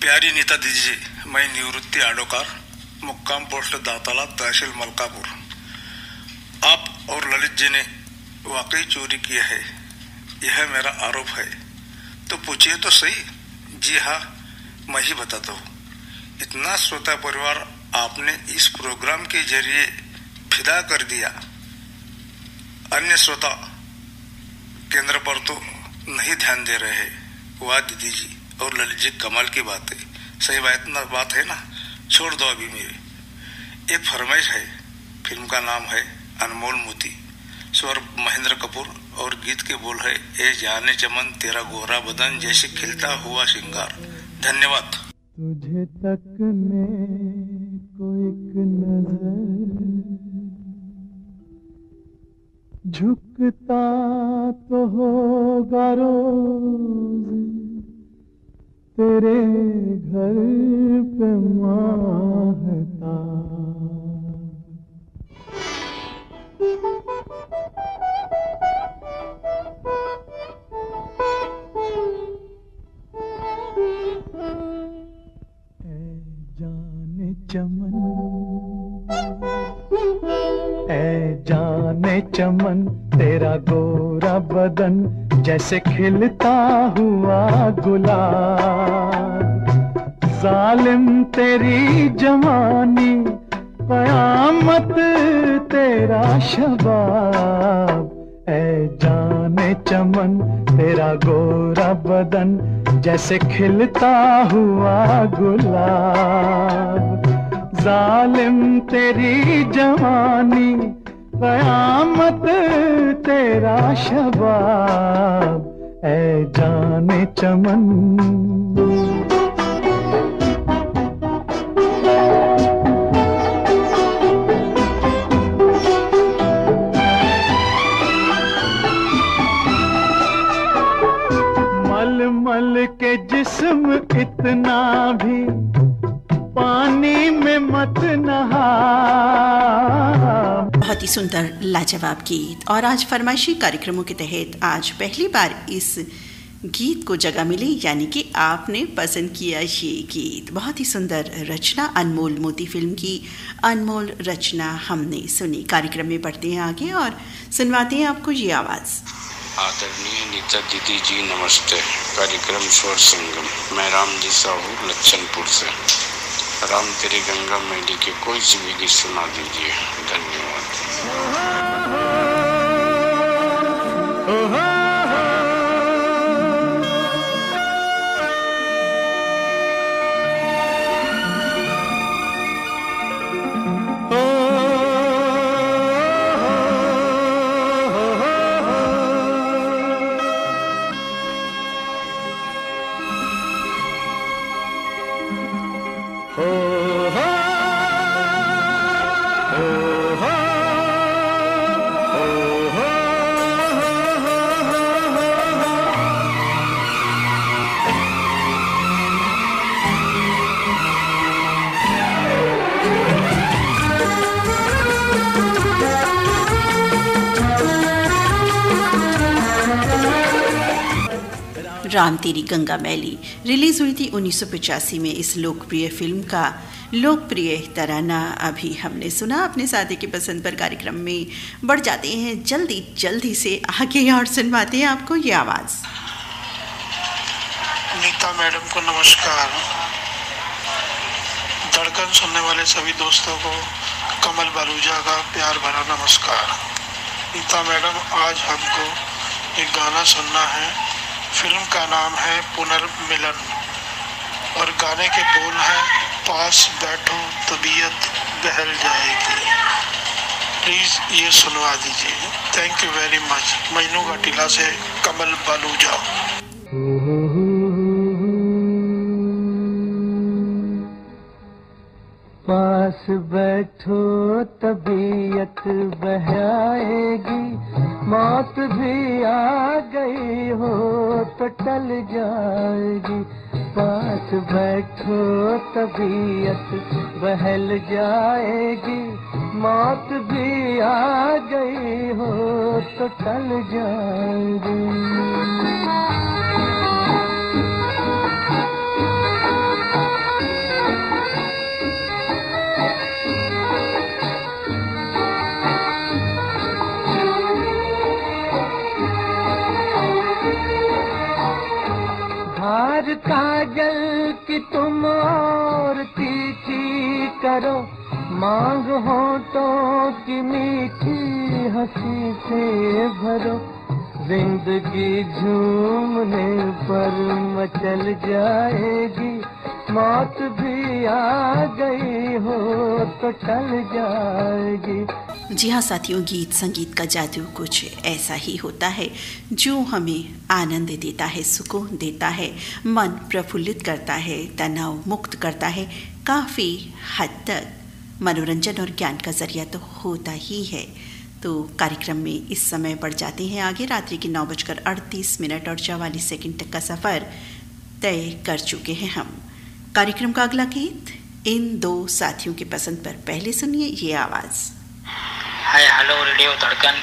प्यारी नीता दीजिए मैं निवृत्ति आडोकार, मुक्काम पोस्ट दाताला, तहसील मलकापुर। आप और ललित जी ने वाकई चोरी किया है। यह मेरा आरोप है। तो पूछिए तो सही। जी हाँ मैं ही बताता हूँ। इतना श्रोता परिवार आपने इस प्रोग्राम के ज़रिए फिदा कर दिया। अन्य श्रोता, केंद्र पर तो नहीं ध्यान दे रहे हैं। वाह, दीदी जी, और ललित जी, कमाल की बात है। सही बात ना बात है ना? छोड़ दो अभी मेरे। एक फरमाइश है, फ़िल्म का नाम है अनमोल मोती। स्वर महेंद्र कपूर और गीत के बोल है ए जाने चमन, तेरा गोरा बदन जैसे खिलता हुआ श्रृंगार। धन्यवाद। तुझे तकने को एक नज़र झुकता तो होगा रोज तेरे घर पे माहता चमन। तेरा गोरा बदन जैसे खिलता हुआ गुलाब। जालिम तेरी जवानी कयामत तेरा शबाब। ऐ जाने चमन, तेरा गोरा बदन, जैसे खिलता हुआ गुलाब। जालिम तेरी जवानी, कयामत तेरा शबाब। ऐ जाने चमन। के जिस्म इतना भी पानी में मत नहा। बहुत ही सुंदर, लाजवाब गीत। और आज फरमाइशी कार्यक्रमों के तहत आज पहली बार इस गीत को जगह मिली, यानी कि आपने पसंद किया ये गीत। बहुत ही सुंदर रचना, अनमोल मोती फ़िल्म की अनमोल रचना हमने सुनी। कार्यक्रम में बढ़ते हैं आगे और सुनवाते हैं आपको ये आवाज़। आदरणीय नीता दीदी जी, नमस्ते। कार्यक्रम स्वर संगम। मैं राम जी साहू, लच्छनपुर से। राम, तेरी गंगा मैली के कोई सी भी गीत सुना दीजिए। धन्यवाद। राम तेरी गंगा मैली। रिलीज़ हुई थी 1985 में इस लोकप्रिय फ़िल्म का। लोकप्रिय तराना, अभी हमने सुना अपने साथी की पसंद पर कार्यक्रम में। बढ़ जाते हैं जल्दी जल्दी से आगे और सुनवाते हैं आपको ये आवाज़। नीता मैडम को नमस्कार। धड़कन सुनने वाले सभी दोस्तों को कमल बालूजा का प्यार भरा नमस्कार। नीता मैडम, आज हमको एक गाना सुनना है। फ़िल्म का नाम है पुनर्मिलन। और गाने के बोल हैं, पास बैठो, तबीयत बहल जाएगी। प्लीज़ ये सुनवा दीजिए। Thank you very much Majnu Ghatila से कमल बालूजा पास बैठो, तबीयत बहाएगी मौत भी आ गई हो तो टल जाएगी। पास बैठो, तबीयत बहल जाएगी। मौत भी आ गई हो तो टल जाएगी। काजल की तुम और तीखी करो। मांग हो तो की मीठी हँसी से भरो। ज़िंदगी झूमने पर मचल जाएगी। मौत भी आ गई हो तो टल जाएगी। जी हाँ साथियों, गीत संगीत का जादू कुछ ऐसा ही होता है जो हमें आनंद देता है, सुकून देता है, मन प्रफुल्लित करता है, तनाव मुक्त करता है, काफ़ी हद तक मनोरंजन और ज्ञान का ज़रिया तो होता ही है। तो कार्यक्रम में इस समय बढ़ जाते हैं आगे, रात्रि के नौ बजकर अड़तीस मिनट और चवालीस सेकंड तक का सफ़र तय कर चुके हैं हम। कार्यक्रम का अगला गीत, इन दो साथियों की पसंद पर पहले सुनिए ये आवाज़। हाय हेलो रेडियो धड़कन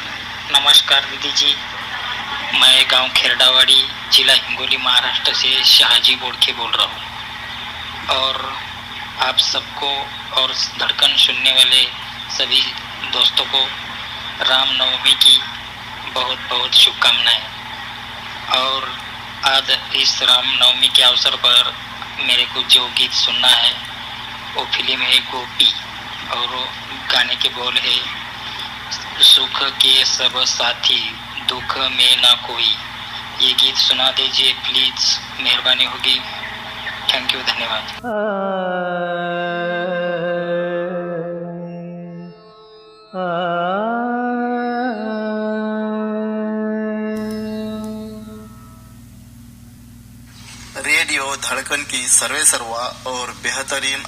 नमस्कार दीदी जी मैं गाँव खेरडावाड़ी, जिला हिंगोली, महाराष्ट्र से शाहजी बोड़के बोल रहा हूँ। और आप सबको और धड़कन सुनने वाले सभी दोस्तों को रामनवमी की बहुत बहुत शुभकामनाएँ। और आज इस रामनवमी के अवसर पर मेरे को जो गीत सुनना है, वो फ़िल्म है गोपी। और गाने के बोल है, सुख के सब साथी, दुख में ना कोई। ये गीत सुना दीजिए प्लीज़ मेहरबानी होगी। थैंक यू धन्यवाद। रेडियो धड़कन की सर्वे सर्वा और बेहतरीन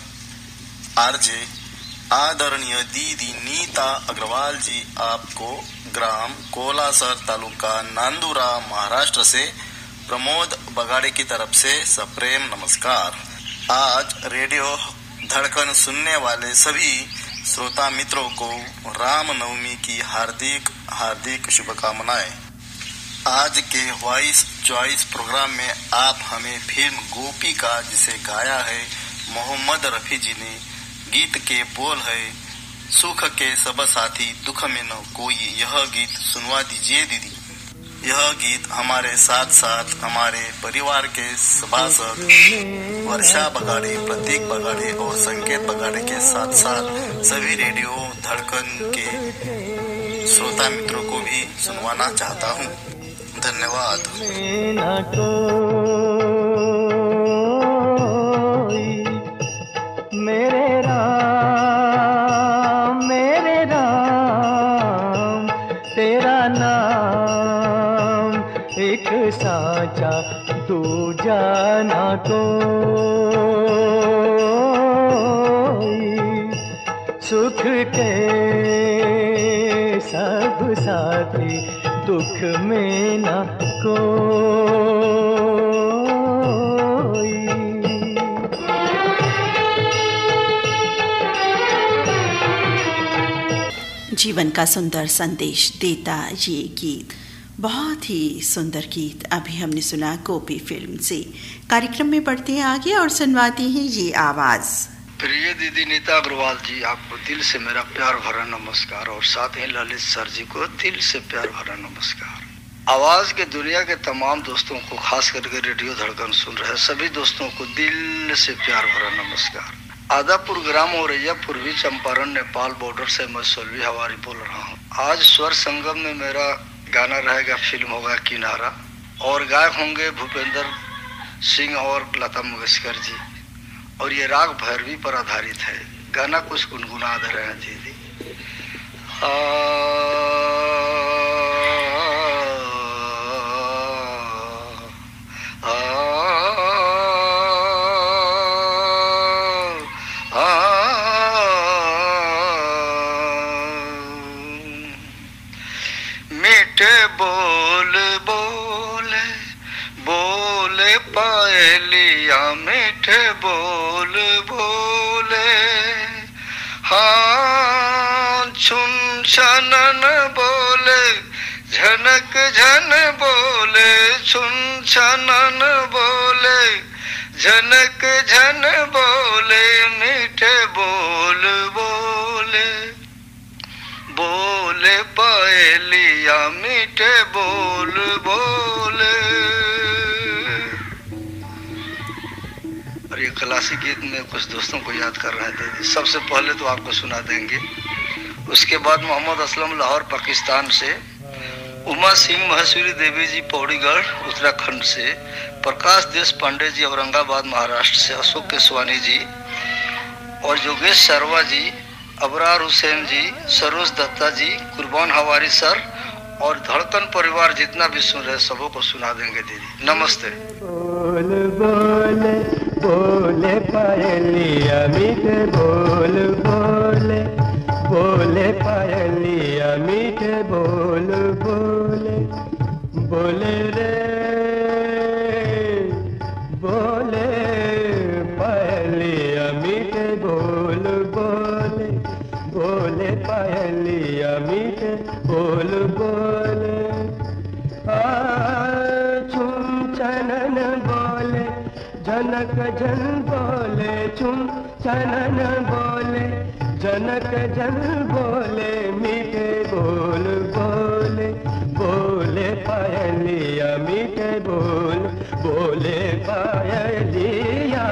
आरजे। आदरणीय दीदी नीता अग्रवाल जी आपको ग्राम कोलासर तालुका नांदुरा, महाराष्ट्र से प्रमोद बगाड़े की तरफ़ से सप्रेम नमस्कार। आज रेडियो धड़कन सुनने वाले सभी श्रोता मित्रों को रामनवमी की हार्दिक हार्दिक शुभकामनाएँ। आज के वॉइस चॉइस प्रोग्राम में आप हमें फ़िल्म गोपी का जिसे गाया है, मोहम्मद रफी जी ने गीत के बोल है। सुख के सब साथी दुख में न कोई यह गीत सुनवा दीजिए दीदी। यह गीत हमारे साथ साथ हमारे परिवार के सभासद, वर्षा बगाड़े, प्रतीक बगाड़े और संकेत बगाड़े के साथ साथ सभी रेडियो धड़कन के श्रोता मित्रों को भी सुनवाना चाहता हूँ। धन्यवाद। मेरे राम मेरे राम, तेरा नाम एक साचा दूजा ना कोई सुख के सब साथी दुख में न कोई। जीवन का सुंदर संदेश देता ये गीत। बहुत ही सुंदर गीत। अभी हमने सुना गोपी फ़िल्म से। कार्यक्रम में बढ़ते हैं आगे और सुनवाते हैं ये आवाज़। प्रिय दीदी, नीता अग्रवाल जी, आपको दिल से मेरा प्यार भरा नमस्कार और साथ ही ललित सर जी को दिल से प्यार भरा नमस्कार। आवाज़ के दुनिया के तमाम दोस्तों को, खास करके रेडियो धड़कन सुन रहे सभी दोस्तों को दिल से प्यार भरा नमस्कार। आदापुर ग्राम औरैया पूर्वी चंपारण नेपाल बॉर्डर से मैं सोलवी हवारी बोल रहा हूँ। आज स्वर संगम में मेरा गाना रहेगा फ़िल्म होगा किनारा और गायक होंगे भूपेंद्र सिंह और लता मंगेशकर जी। और ये राग भैरवी पर आधारित है। गाना कुछ गुनगुना दे रहे हैं जी। आ, बोल बोले हाँ छुन छनन बोले झनक झन बोले छुन छनन बोले झनक झन बोले मीठे बोल बोले बोले पायलिया मीठे बोल बोले और ये क्लासिक गीत में कुछ दोस्तों को याद कर रहे थे। सबसे पहले तो आपको सुना देंगे। उसके बाद मोहम्मद असलम लाहौर, पाकिस्तान से, उमा सिंह महेश्वरी देवी जी पौड़ीगढ़, उत्तराखंड से, प्रकाश देश पांडे जी, औरंगाबाद, महाराष्ट्र से, अशोक केसवानी जी और योगेश शर्मा जी, अबरार हुसैन जी, सरोज दत्ता जी, कुर्बान हवारी सर और धड़कन परिवार जितना भी सुन रहे सबों को सुना देंगे दीदी। नमस्ते। बोल, बोले। बोले पायलिया अमित बोल बोले। बोले पायलिया अमित बोल बोले। बोले रे जनक जन बोले छुम छनन बोले। जनक जन बोले, मीठे बोल बोले। बोले पायलिया, मीठे बोल। बोले पायलिया,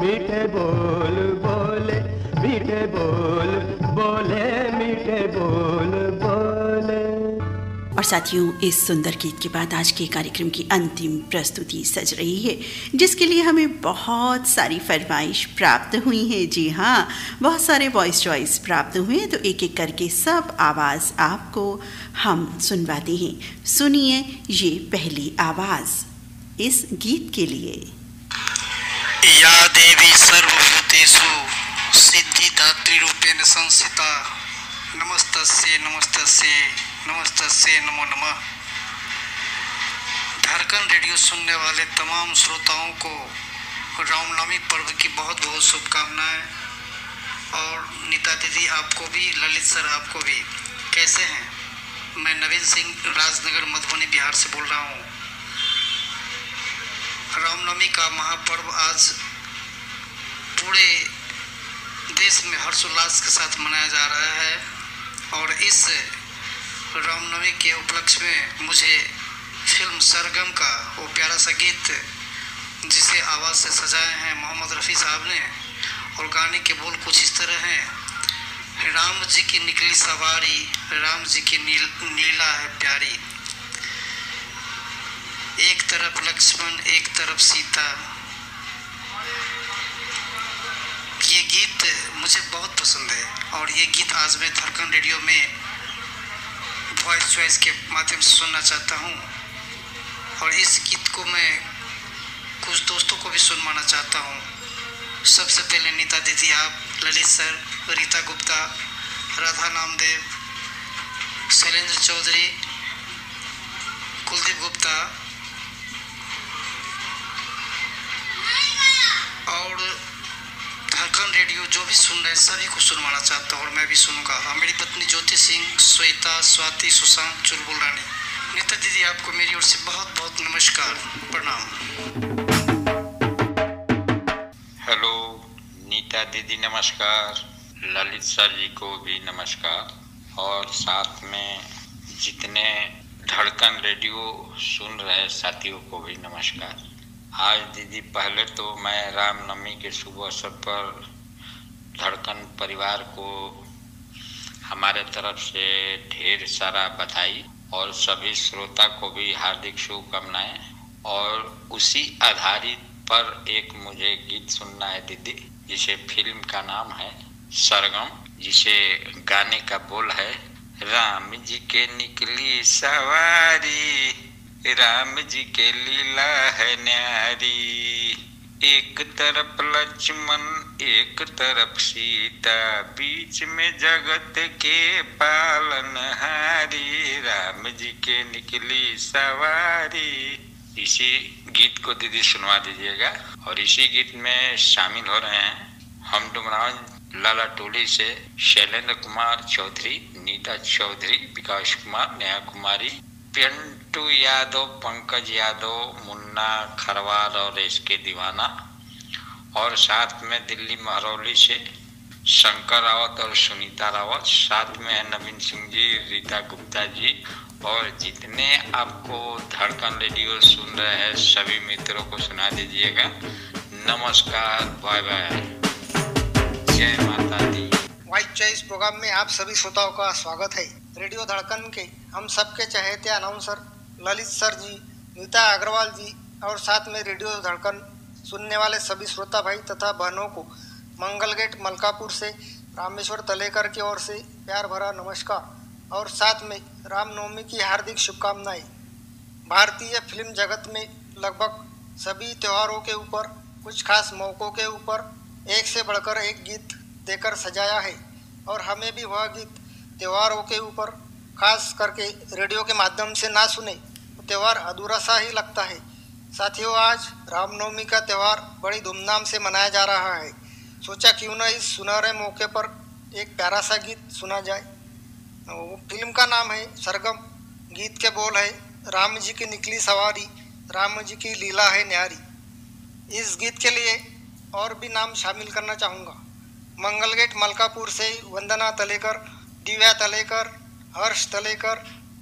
मीठे बोल बोले। मीठे बोल, बोले मीठे बोले और साथियों, इस सुंदर गीत के बाद आज के कार्यक्रम की अंतिम प्रस्तुति सज रही है, जिसके लिए हमें बहुत सारी फरमाइश प्राप्त हुई है। जी हाँ बहुत सारे वॉइस चॉइस प्राप्त हुए हैं तो एक एक करके सब आवाज़ आपको हम सुनवाते हैं। सुनिए ये पहली आवाज़ इस गीत के लिए। या देवी सर्वभूतेषु सिद्धिदात्री रूपेण संस्थिता। नमस्तस्य नमस्तस्य। नमस्तस्य नमो नमः। झारखंड रेडियो सुनने वाले तमाम श्रोताओं को रामनवमी पर्व की बहुत बहुत शुभकामनाएँ। और नीता दीदी, आपको भी, ललित सर, आपको भी। कैसे हैं? मैं नवीन सिंह, राजनगर मधुबनी, बिहार से बोल रहा हूँ। रामनवमी का महापर्व आज पूरे देश में हर्षोल्लास के साथ मनाया जा रहा है। और इस रामनवमी के उपलक्ष्य में मुझे फ़िल्म सरगम का वो प्यारा सा गीत, जिसे आवाज़ से सजाए हैं मोहम्मद रफ़ी साहब ने, और गाने के बोल कुछ इस तरह हैं। राम जी की निकली सवारी, राम जी की नील, नीला है प्यारी। एक तरफ़ लक्ष्मण, एक तरफ़ सीता। ये गीत मुझे बहुत पसंद है, और ये गीत आज मैं धड़कन रेडियो में वॉइस चॉइस के माध्यम से सुनना चाहता हूँ। और इस गीत को मैं कुछ दोस्तों को भी सुनवाना चाहता हूँ। सबसे पहले नीता दीदी, आप, ललित सर, रीता गुप्ता, राधा नामदेव, शैलेंद्र चौधरी, कुलदीप गुप्ता और धड़कन रेडियो जो भी सुन रहे हैं, सभी को सुनवाना चाहता हूँ और मैं भी सुनूँगा। और मेरी पत्नी ज्योति सिंह, श्वेता, स्वाति, सुशांत चुलबुल रानी। नीता दीदी, आपको मेरी ओर से बहुत बहुत नमस्कार, प्रणाम। हेलो, नीता दीदी, नमस्कार। ललित सर जी को भी नमस्कार। और साथ में जितने धड़कन रेडियो सुन रहे साथियों को भी नमस्कार। आज दीदी, पहले तो मैं रामनवमी के शुभ अवसर पर धड़कन परिवार को हमारे तरफ़ से ढेर सारा बधाई और सभी श्रोता को भी हार्दिक शुभकामनाएँ। और उसी आधारित पर एक मुझे गीत सुनना है दीदी, जिसे फ़िल्म का नाम है सरगम, जिसे गाने का बोल है, राम जी के निकली सवारी। राम जी के लीला है न्यारी। एक तरफ़ लक्ष्मण, एक तरफ़ सीता। बीच में जगत के पालन हारी। राम जी के निकली सवारी। इसी गीत को दीदी सुनवा दीजिएगा। और इसी गीत में शामिल हो रहे हैं हम डुमराव लाला टोली से शैलेंद्र कुमार चौधरी, नीता चौधरी, विकास कुमार, नेहा कुमारी पिंटू यादव, पंकज यादव, मुन्ना खरवाल और इसके दीवाना और साथ में दिल्ली महरौली से शंकर रावत और सुनीता रावत, साथ में है नवीन सिंह जी, रीता गुप्ता जी और जितने आपको धड़कन रेडियो सुन रहे हैं, सभी मित्रों को सुना दीजिएगा। नमस्कार, बाय बाय। जय माता दी। वाइस चॉइस प्रोग्राम में आप सभी श्रोताओं का स्वागत है। रेडियो धड़कन के हम सबके चहेते अनाउंसर ललित सर जी, नीता अग्रवाल जी और साथ में रेडियो धड़कन सुनने वाले सभी श्रोता भाई तथा बहनों को मंगल गेट मलकापुर से रामेश्वर तलेकर की ओर से प्यार भरा नमस्कार। और साथ में रामनवमी की हार्दिक शुभकामनाएँ। भारतीय फ़िल्म जगत में लगभग सभी त्योहारों के ऊपर, कुछ खास मौक़ों के ऊपर एक से बढ़कर एक गीत देकर सजाया है। और हमें भी वह गीत त्योहारों के ऊपर खास करके रेडियो के माध्यम से ना सुने तो त्यौहार अधूरा सा ही लगता है। साथियों, आज रामनवमी का त्यौहार बड़ी धूमधाम से मनाया जा रहा है। सोचा क्यों ना इस सुनहरे मौके पर एक प्यारा सा गीत सुना जाए। वो फ़िल्म का नाम है सरगम। गीत के बोल है, राम जी की निकली सवारी, राम जी की लीला है न्यारी। इस गीत के लिए और भी नाम शामिल करना चाहूँगा। मंगल गेट मलकापुर से वंदना तलेकर, दिव्या तलेकर हर्ष तलेकर,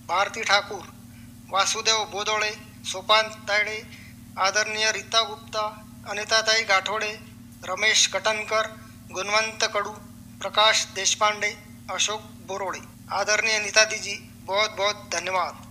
भारती ठाकुर, वासुदेव बोदोड़े, सोपान तायडे, आदरणीय रीता गुप्ता, अनिताताई गाठोडे, रमेश कटनकर, गुणवंत कडू, प्रकाश देशपांडे, अशोक बोरोड़े। आदरणीय नीता दीजी बहुत बहुत धन्यवाद।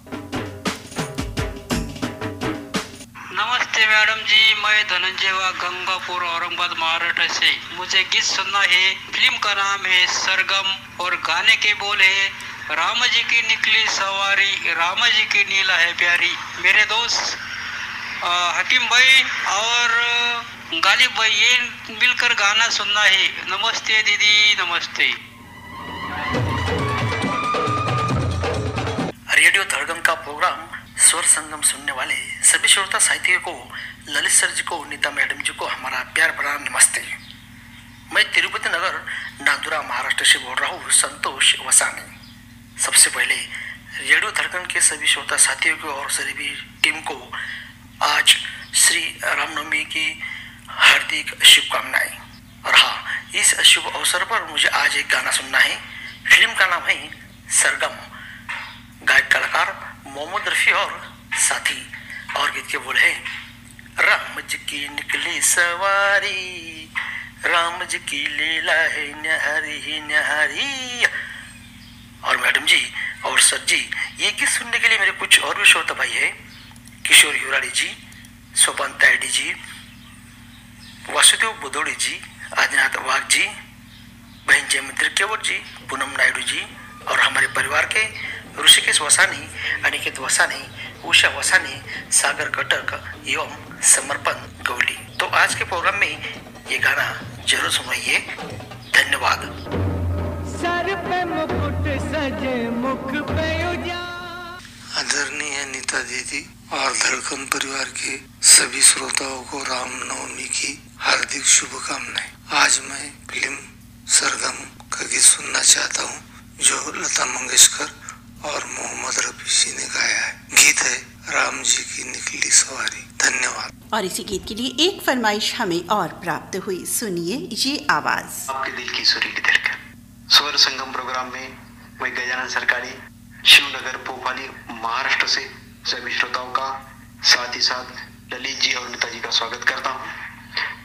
नमस्ते मैडम जी, मैं धनंजय वा गंगापुर औरंगाबाद महाराष्ट्र से। मुझे गीत सुनना है। फ़िल्म का नाम है सरगम और गाने के बोल है। राम जी की निकली सवारी राम जी की नीला है प्यारी। मेरे दोस्त हकीम भाई और गालिब भाई, ये मिलकर गाना सुनना है। नमस्ते दीदी, नमस्ते। रेडियो धड़गम का प्रोग्राम स्वर संगम सुनने वाले सभी श्रोता साहित्य को, ललित सर जी को, नीता मैडम जी को, हमारा प्यार भरा नमस्ते। मैं तिरुपति नगर, नांदुरा महाराष्ट्र से बोल रहा हूँ, संतोष वसानी। सबसे पहले रेडियो धड़कन के सभी श्रोता साथियों को और सभी टीम को आज श्री रामनवमी की हार्दिक शुभकामनाएँ। और हाँ इस शुभ अवसर पर मुझे आज एक गाना सुनना है। फ़िल्म का नाम है सरगम। गायक, कलाकार मोहम्मद रफी और साथी और गीत के बोल है राम जी की निकली सवारी राम जी की लीला है न्यारी ही न्यारी और मैडम जी, और सर जी, ये गीत सुनने के लिए मेरे कुछ और भी श्रोता भाई है। किशोर युराड़ी जी, सोपान तायडी जी, वासुदेव बुदोड़ी जी, आदिनाथ वाघ जी, बहन जयमित्र केवट जी, पूनम नायडू जी, और हमारे परिवार के ऋषिकेश वसानी, अनिकेत वसानी, उषा वसानी, सागर कटक एवं समर्पण गौली। तो आज के प्रोग्राम में ये गाना ज़रूर सुनाइए। धन्यवाद। सर पे मुकुट सजे मुख पे उजा। आदरणीय नीता दीदी और धड़कन परिवार के सभी श्रोताओं को रामनवमी की हार्दिक शुभकामनाएँ। आज मैं फ़िल्म सरगम का गीत सुनना चाहता हूँ जो लता मंगेशकर और मोहम्मद रफी ने गाया है। गीत है राम जी की निकली सवारी। धन्यवाद। और इसी गीत के लिए एक फरमाइश हमें और प्राप्त हुई। सुनिए ये आवाज़। आपके दिल की सुरीली धड़कन। स्वर संगम प्रोग्राम में मैं गजानन सरकारी, शिवनगर, भोपाली, महाराष्ट्र से सभी श्रोताओं का साथ ही साथ ललित जी और नेताजी का स्वागत करता हूँ।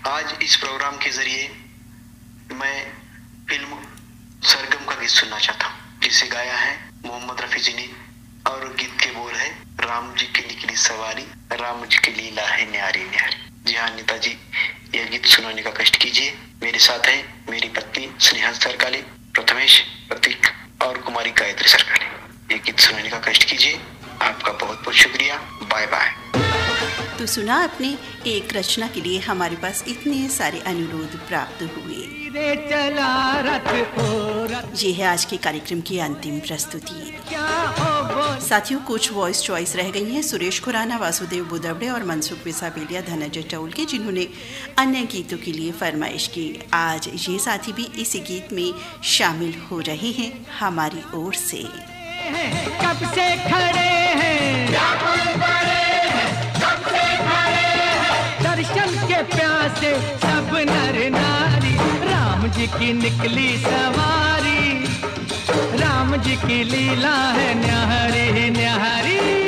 आज इस प्रोग्राम के ज़रिए मैं फ़िल्म सरगम का गीत सुनना चाहता हूँ, जिसे गाया है मोहम्मद रफी जी ने और गीत के बोल है, राम जी की निकली सवारी, राम जी की लीला है न्यारी न्यारी। जी हाँ नेताजी यह गीत सुनाने का कष्ट कीजिए। मेरे साथ है मेरी पत्नी, स्नेहा सरकाली प्रथमेश, प्रतीक और कुमारी गायत्री सरकार ने। ये गीत सुनाने का कष्ट कीजिए। आपका बहुत बहुत शुक्रिया। बाय बाय तो सुना आपने एक रचना के लिए हमारे पास इतने सारे अनुरोध प्राप्त हुए। ये है आज के कार्यक्रम की अंतिम प्रस्तुति। साथियों कुछ वॉइस चॉइस रह गई हैं। सुरेश खुराना वासुदेव बुदवड़े और मनसुख विसाबेलिया धनंजय टौल के जिन्होंने अन्य गीतों के लिए फरमाइश की। आज ये साथी भी इसी गीत में शामिल हो रहे हैं हमारी ओर से। कब से खड़े हैं? दर्शन के प्यासे सब नर राम जी की निकली सवारी राम जी की लीला है न्यारी न्यारी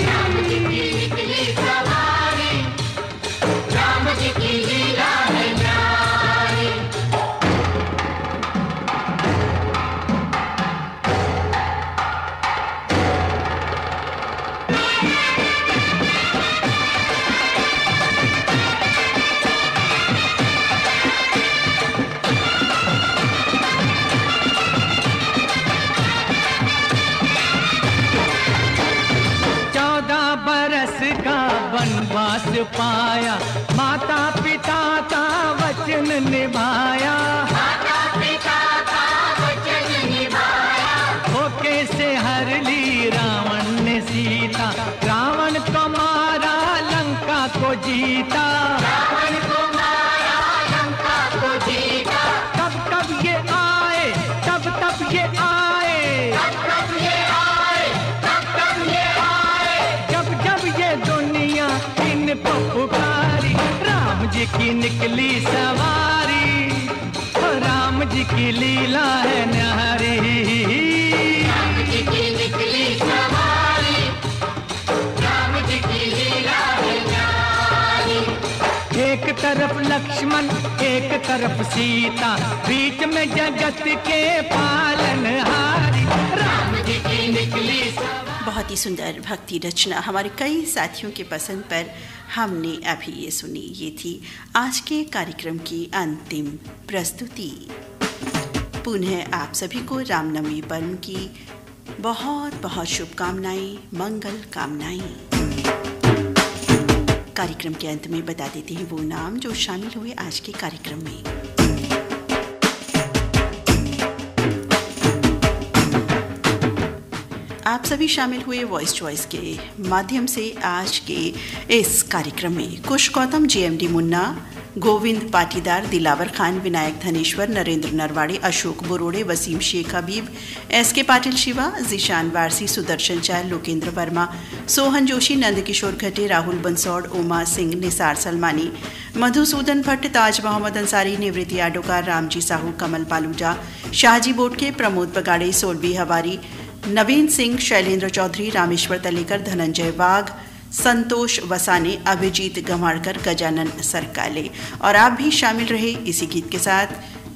जी की निकली सवारी। राम जी की लीला है न्यारी। राम जी की निकली सवारी। राम जी की लीला है न्यारी। एक तरफ़ लक्ष्मण एक तरफ़ सीता। बीच में जगत के पालन हारी। राम जी की निकली बहुत ही सुंदर भक्ति रचना हमारे कई साथियों के पसंद पर हमने अभी ये सुनी, ये थी आज के कार्यक्रम की अंतिम प्रस्तुति। पुनः आप सभी को रामनवमी पर्व की बहुत बहुत शुभकामनाएँ, मंगल कामनाएँ। कार्यक्रम के अंत में बता देते हैं वो नाम जो शामिल हुए आज के कार्यक्रम में। आप सभी शामिल हुए वॉइस चॉइस के माध्यम से आज के इस कार्यक्रम में Kush Gautam GMD Munna, Govind Patidar, Dilawar Khan, Vinayak Dhaneshwar, Narendra Narwade, Ashok Borode, Wasim Shaikh Habib, S K Patil Shiva, Zeeshan Warsi, Sudarshan चाल, लोकेंद्र वर्मा, सोहन जोशी, नंदकिशोर घटे, राहुल बंसौड़, उमा सिंह, निसार सलमानी, मधुसूदन भट्ट, ताज मोहम्मद अंसारी, निवृत्ति आडोकार रामजी साहू, कमल पालूजा, शाहजी बोटके, प्रमोद बगाड़े, सोलवी हवारी नवीन सिंह, शैलेंद्र चौधरी, रामेश्वर तलेकर, धनंजय वाघ, संतोष वसाने, अभिजीत गंवाड़कर गजानन सरकाले। और आप भी शामिल रहे इसी गीत के साथ,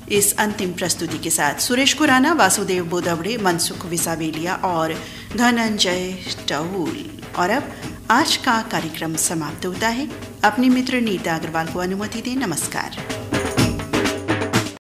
इस अंतिम प्रस्तुति के साथ। सुरेश खुराना, वासुदेव बोदवड़े, मनसुख विसावेलिया और धनंजय टहूल। और अब आज का कार्यक्रम समाप्त होता है। अपने मित्र नीता अग्रवाल को अनुमति दें। नमस्कार।